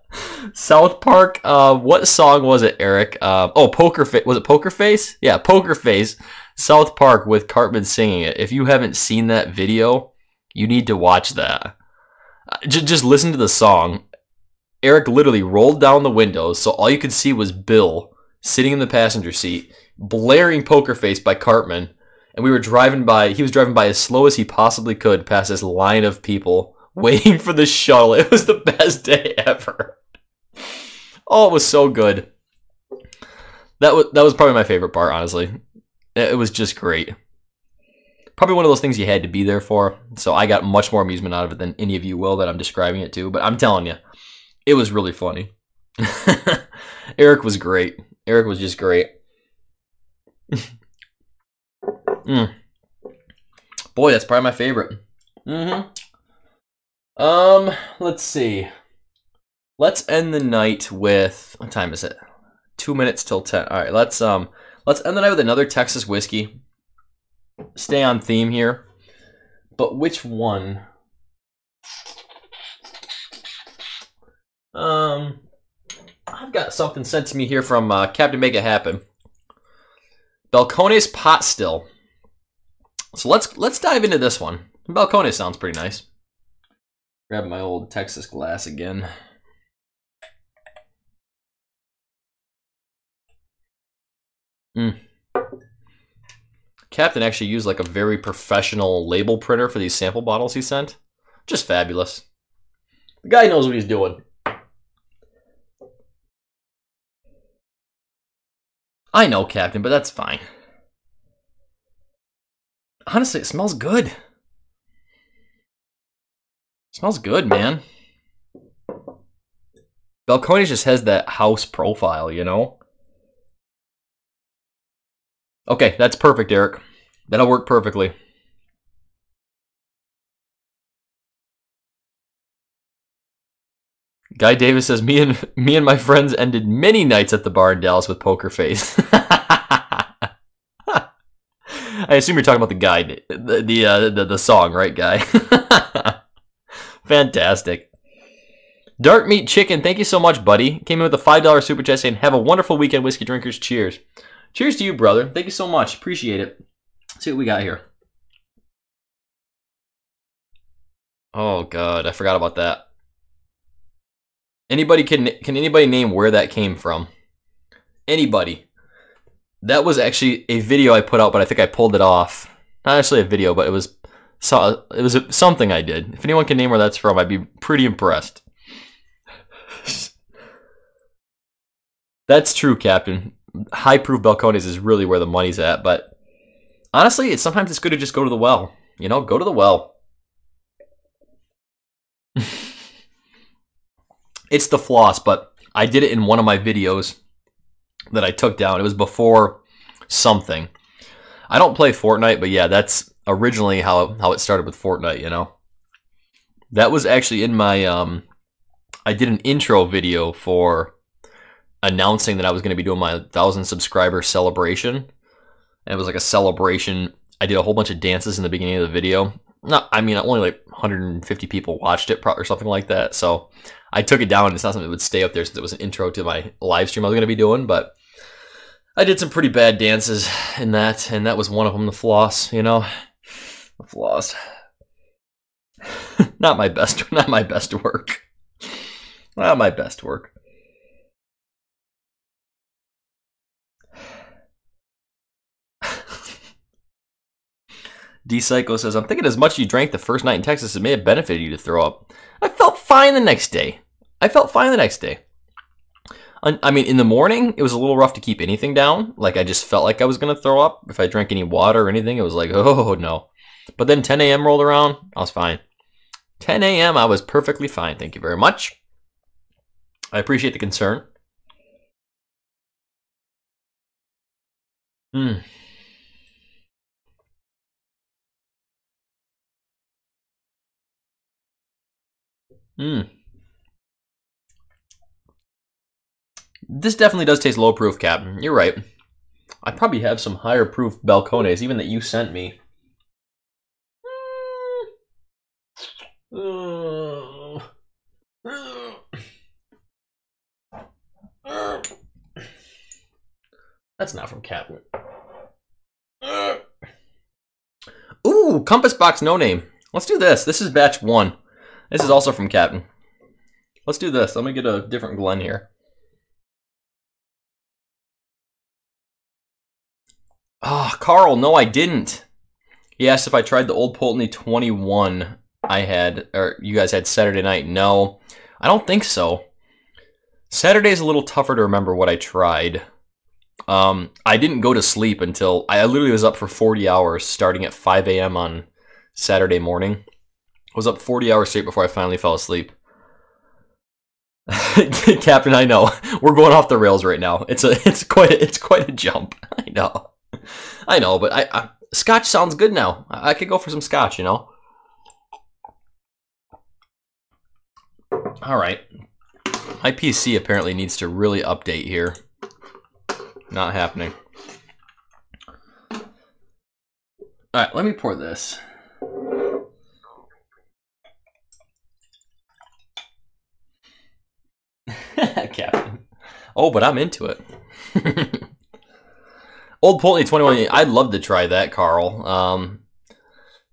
South Park. Uh, what song was it, Eric? Uh, oh, Poker Face. Was it Poker Face? Yeah, Poker Face. South Park with Cartman singing it. If you haven't seen that video, you need to watch that. Uh, just, just listen to the song. Eric literally rolled down the windows, so all you could see was Bill sitting in the passenger seat, blaring Poker Face by Cartman. And we were driving by, he was driving by as slow as he possibly could past this line of people waiting for the shuttle. It was the best day ever. Oh, it was so good. That was that was probably my favorite part, honestly. It was just great. Probably one of those things you had to be there for. So I got much more amusement out of it than any of you will that I'm describing it to. But I'm telling you, it was really funny. Eric was great. Eric was just great. mm. Boy, that's probably my favorite. Mm-hmm. Um, let's see. Let's end the night with what time is it? Two minutes till ten. All right, let's um let's end the night with another Texas whiskey. Stay on theme here, but which one? Um, I've got something sent to me here from uh, Captain Make It Happen. Balcones pot still. So let's let's dive into this one. Balcones sounds pretty nice. Grab my old Texas glass again. Mm. Captain actually used like a very professional label printer for these sample bottles he sent. Just fabulous. The guy knows what he's doing. I know, Captain, but that's fine. Honestly, it smells good. It smells good, man. Balcones just has that house profile, you know? Okay, that's perfect, Eric. That'll work perfectly. Guy Davis says me and me and my friends ended many nights at the bar in Dallas with poker face. I assume you're talking about the guy, the the uh, the, the song, right, guy? Fantastic. Dark Meat Chicken, thank you so much, buddy. Came in with a $5 super chat saying, Have a wonderful weekend, whiskey drinkers. Cheers. Cheers to you, brother. Thank you so much. Appreciate it. Let's see what we got here. Oh god, I forgot about that. Anybody can can anybody name where that came from? Anybody? That was actually a video I put out, but I think I pulled it off. Not actually a video, but it was so it was something I did. If anyone can name where that's from, I'd be pretty impressed. that's true, Captain. High proof balcones is really where the money's at, but honestly, it's sometimes it's good to just go to the well. You know, go to the well. it's the floss, but I did it in one of my videos that I took down. It was before something. I don't play Fortnite, but yeah, that's originally how how it started with Fortnite. You know, that was actually in my um, I did an intro video for announcing that I was going to be doing my thousand subscriber celebration. And it was like a celebration. I did a whole bunch of dances in the beginning of the video. Not, I mean, only like 150 people watched it or something like that. So I took it down. It's not something that would stay up there since it was an intro to my live stream I was going to be doing. But I did some pretty bad dances in that, and that was one of them. The floss, you know, the floss. not my best, not my best work. Not my best work. D Psycho says, I'm thinking as much as you drank the first night in Texas, it may have benefited you to throw up. I felt fine the next day. I felt fine the next day. I mean, in the morning, it was a little rough to keep anything down. Like, I just felt like I was going to throw up. If I drank any water or anything, it was like, oh, no. But then 10 a.m. rolled around, I was fine. 10 a.m., I was perfectly fine. Thank you very much. I appreciate the concern. Hmm. Hmm. This definitely does taste low proof, Captain. You're right. I probably have some higher proof balcones, even that you sent me. That's not from Captain. Ooh, Compass Box No Name. Let's do this. This is batch one. This is also from Captain. Let's do this. Let me get a different Glen here. Ah, oh, Carl, no, I didn't. He asked if I tried the Old Pulteney 21 I had, or you guys had Saturday night. No, I don't think so. Saturday's a little tougher to remember what I tried. Um, I didn't go to sleep until I literally was up for 40 hours starting at 5 a.m. on Saturday morning. I was up 40 hours straight before I finally fell asleep. Captain, I know we're going off the rails right now. It's a, it's quite, a, it's quite a jump. I know, I know, but I, I Scotch sounds good now. I, I could go for some Scotch, you know. All right, my PC apparently needs to really update here. Not happening. All right, let me pour this. Captain. Oh, but I'm into it. Old Pulteney 21. I'd love to try that, Carl. Um,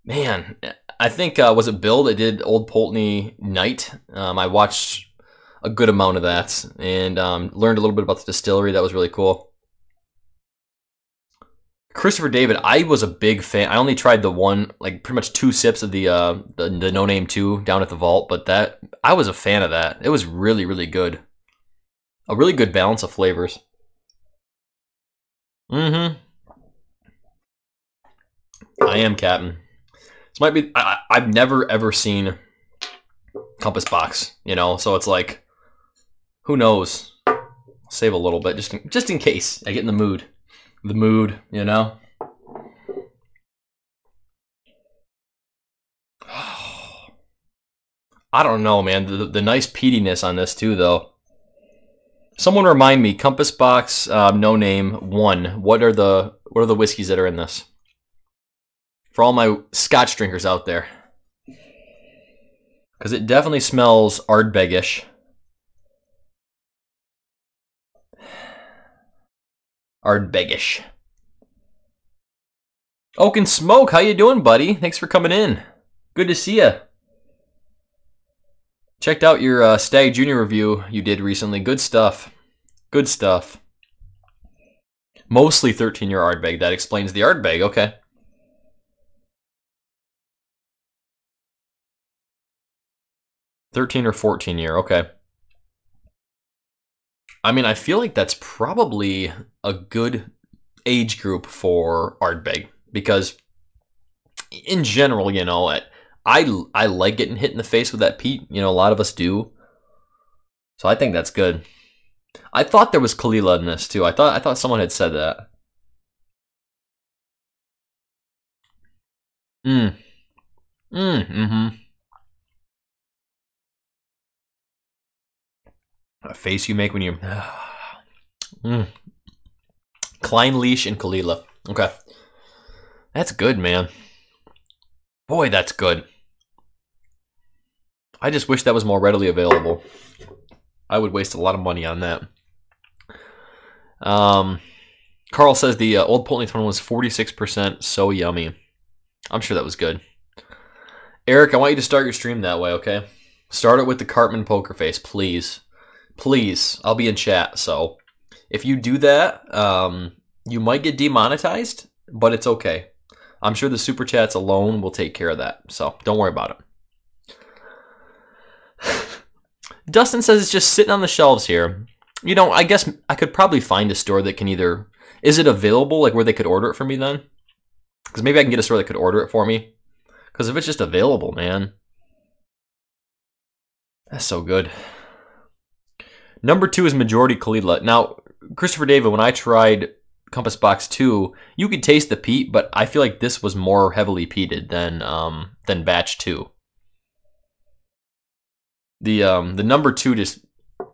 man, I think, uh, was it Bill that did Old Pulteney Night? Um, I watched a good amount of that and um, learned a little bit about the distillery. That was really cool. Christopher David, I was a big fan. I only tried the one, like pretty much two sips of the uh, the, the No Name Two down at the vault, but that I was a fan of that. It was really really good. A really good balance of flavors. Mm-hmm. I am Captain. This might be. I, I've never ever seen Compass Box. You know, so it's like, who knows? save a little bit just in, just in case I get in the mood the mood, you know? I don't know, man. The, the nice peatiness on this too, though. Someone remind me, Compass Box, um, no name one. What are the what are the whiskeys that are in this? For all my Scotch drinkers out there, because it definitely smells Ardbegish. Ardbegish. Oak and Smoke, how you doing, buddy? Thanks for coming in. Good to see you. Checked out your uh, Stag Junior review you did recently. Good stuff. Good stuff. Mostly 13 year Ardbeg. That explains the Ardbeg. Okay. Thirteen or fourteen year. Okay. I mean, I feel like that's probably a good age group for Ardbeg because, in general, you know, I I like getting hit in the face with that peat. You know, a lot of us do. So I think that's good. I thought there was Caol Ila in this too. I thought I thought someone had said that. Mm. Mm. Mm-hmm. A face you make when you. mm. Clynelish and Caol Ila. Okay. That's good, man. Boy, that's good. I just wish that was more readily available. I would waste a lot of money on that. Um, Carl says the uh, old Pulteney one was 46%. So yummy. I'm sure that was good. Eric, I want you to start your stream that way, okay? Start it with the Cartman poker face, please. Please. I'll be in chat, so if you do that, um, you might get demonetized, but it's okay. I'm sure the super chats alone will take care of that, so don't worry about it. Dustin says it's just sitting on the shelves here. You know, I guess I could probably find a store that can either. Is it available, like where they could order it for me then? Because maybe I can get a store that could order it for me. Because if it's just available, man. That's so good. Number two is Majority Caol Now, Christopher David, when I tried Compass Box 2, you could taste the peat, but I feel like this was more heavily peated than um, than Batch 2 the um the number two just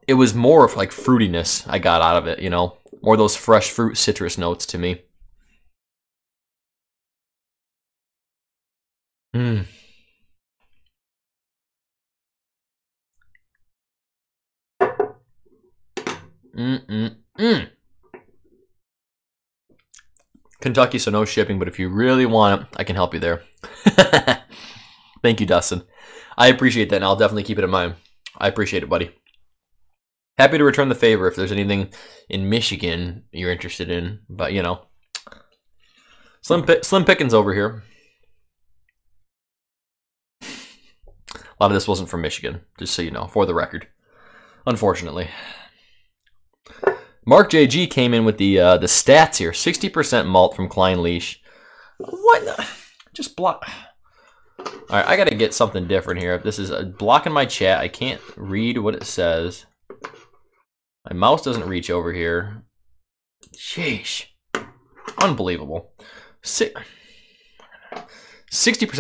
it was more of like fruitiness I got out of it, you know, more those fresh fruit citrus notes to me. Mm. Mm-mm-mm. Kentucky, so no shipping, but if you really want it, I can help you there. Thank you, Dustin. I appreciate that, and I'll definitely keep it in mind. I appreciate it, buddy. Happy to return the favor if there's anything in Michigan you're interested in, but you know, slim slim pickings over here. A lot of this wasn't from Michigan, just so you know, for the record. Unfortunately. Mark JG came in with the uh, the stats here: sixty percent malt from Clynelish. What? Just block. All right, I got to get something different here. This is a blocking my chat. I can't read what it says. My mouse doesn't reach over here. Sheesh. Unbelievable. 60%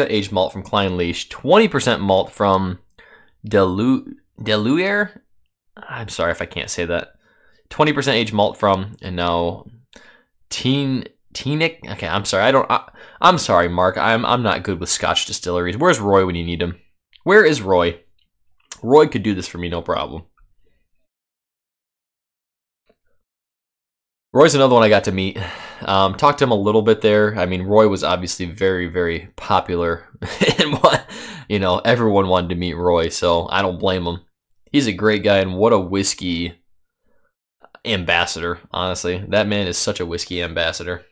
aged malt from Clynelish, 20% malt from Delu Deluaire. I'm sorry if I can't say that. 20% aged malt from, and now Teen Teenick. Okay, I'm sorry. I don't. I, I'm sorry, Mark. I'm I'm not good with Scotch distilleries. Where's Roy when you need him? Where is Roy? Roy could do this for me, no problem. Roy's another one I got to meet. Um, talked to him a little bit there. I mean, Roy was obviously very, very popular, and what you know, everyone wanted to meet Roy, so I don't blame him. He's a great guy, and what a whiskey ambassador. Honestly, that man is such a whiskey ambassador.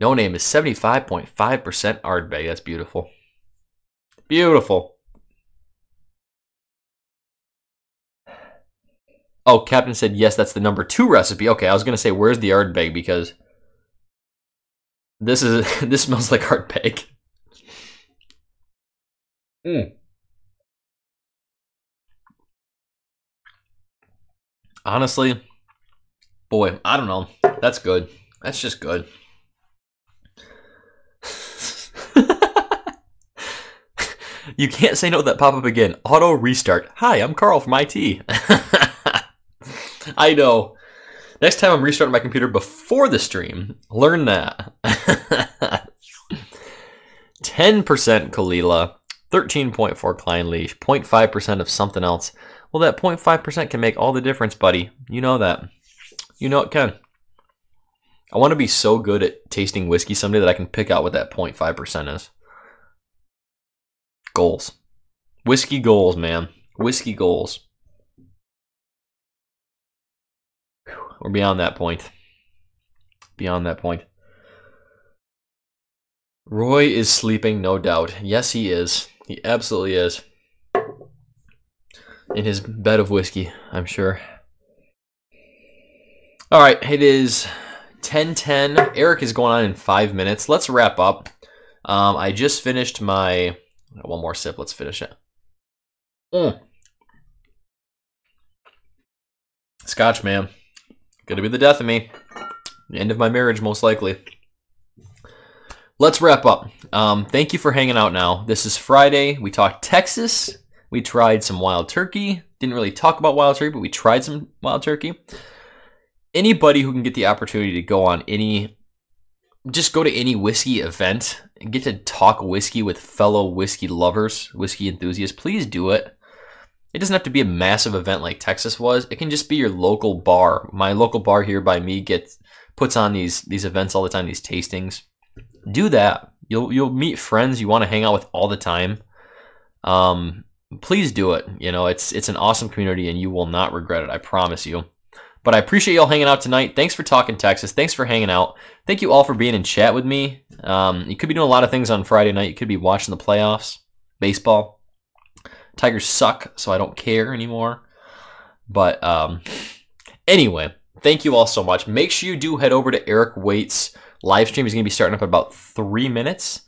No name is 75.5% Ardbeg. That's beautiful. Beautiful. Oh, Captain said yes, that's the number two recipe. Okay, I was gonna say where's the Ardbeg because this is this smells like Ardbeg. Mm. Honestly, boy, I don't know. That's good. That's just good. You can't say no to that pop up again. Auto restart. Hi, I'm Carl from IT. I know. Next time I'm restarting my computer before the stream, learn that. 10% Caol Ila, 13.4 Clynelish, 0.5% of something else. Well, that 0.5% can make all the difference, buddy. You know that. You know it can. I want to be so good at tasting whiskey someday that I can pick out what that 0.5% is. Goals. Whiskey goals, man. Whiskey goals. We're beyond that point. Beyond that point. Roy is sleeping, no doubt. Yes, he is. He absolutely is. In his bed of whiskey, I'm sure. All right, it is 10:10. Eric is going on in five minutes. Let's wrap up. Um, I just finished my one more sip. Let's finish it. Mm. Scotch, man. Gonna be the death of me. The end of my marriage, most likely. Let's wrap up. Um, thank you for hanging out now. This is Friday. We talked Texas. We tried some wild turkey. Didn't really talk about wild turkey, but we tried some wild turkey. Anybody who can get the opportunity to go on any, just go to any whiskey event and get to talk whiskey with fellow whiskey lovers, whiskey enthusiasts, please do it. It doesn't have to be a massive event like Texas was. It can just be your local bar. My local bar here by me gets puts on these these events all the time, these tastings. Do that. You'll you'll meet friends you want to hang out with all the time. Um, please do it. You know, it's it's an awesome community and you will not regret it. I promise you. But I appreciate y'all hanging out tonight. Thanks for talking Texas. Thanks for hanging out. Thank you all for being in chat with me. Um, you could be doing a lot of things on Friday night. You could be watching the playoffs, baseball. Tigers suck, so I don't care anymore. But um, anyway, thank you all so much. Make sure you do head over to Eric Waite's live stream. He's going to be starting up in about three minutes.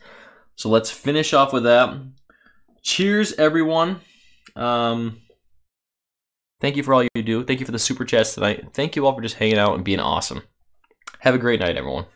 So let's finish off with that. Cheers, everyone. Um, thank you for all you do. Thank you for the super chats tonight. Thank you all for just hanging out and being awesome. Have a great night, everyone.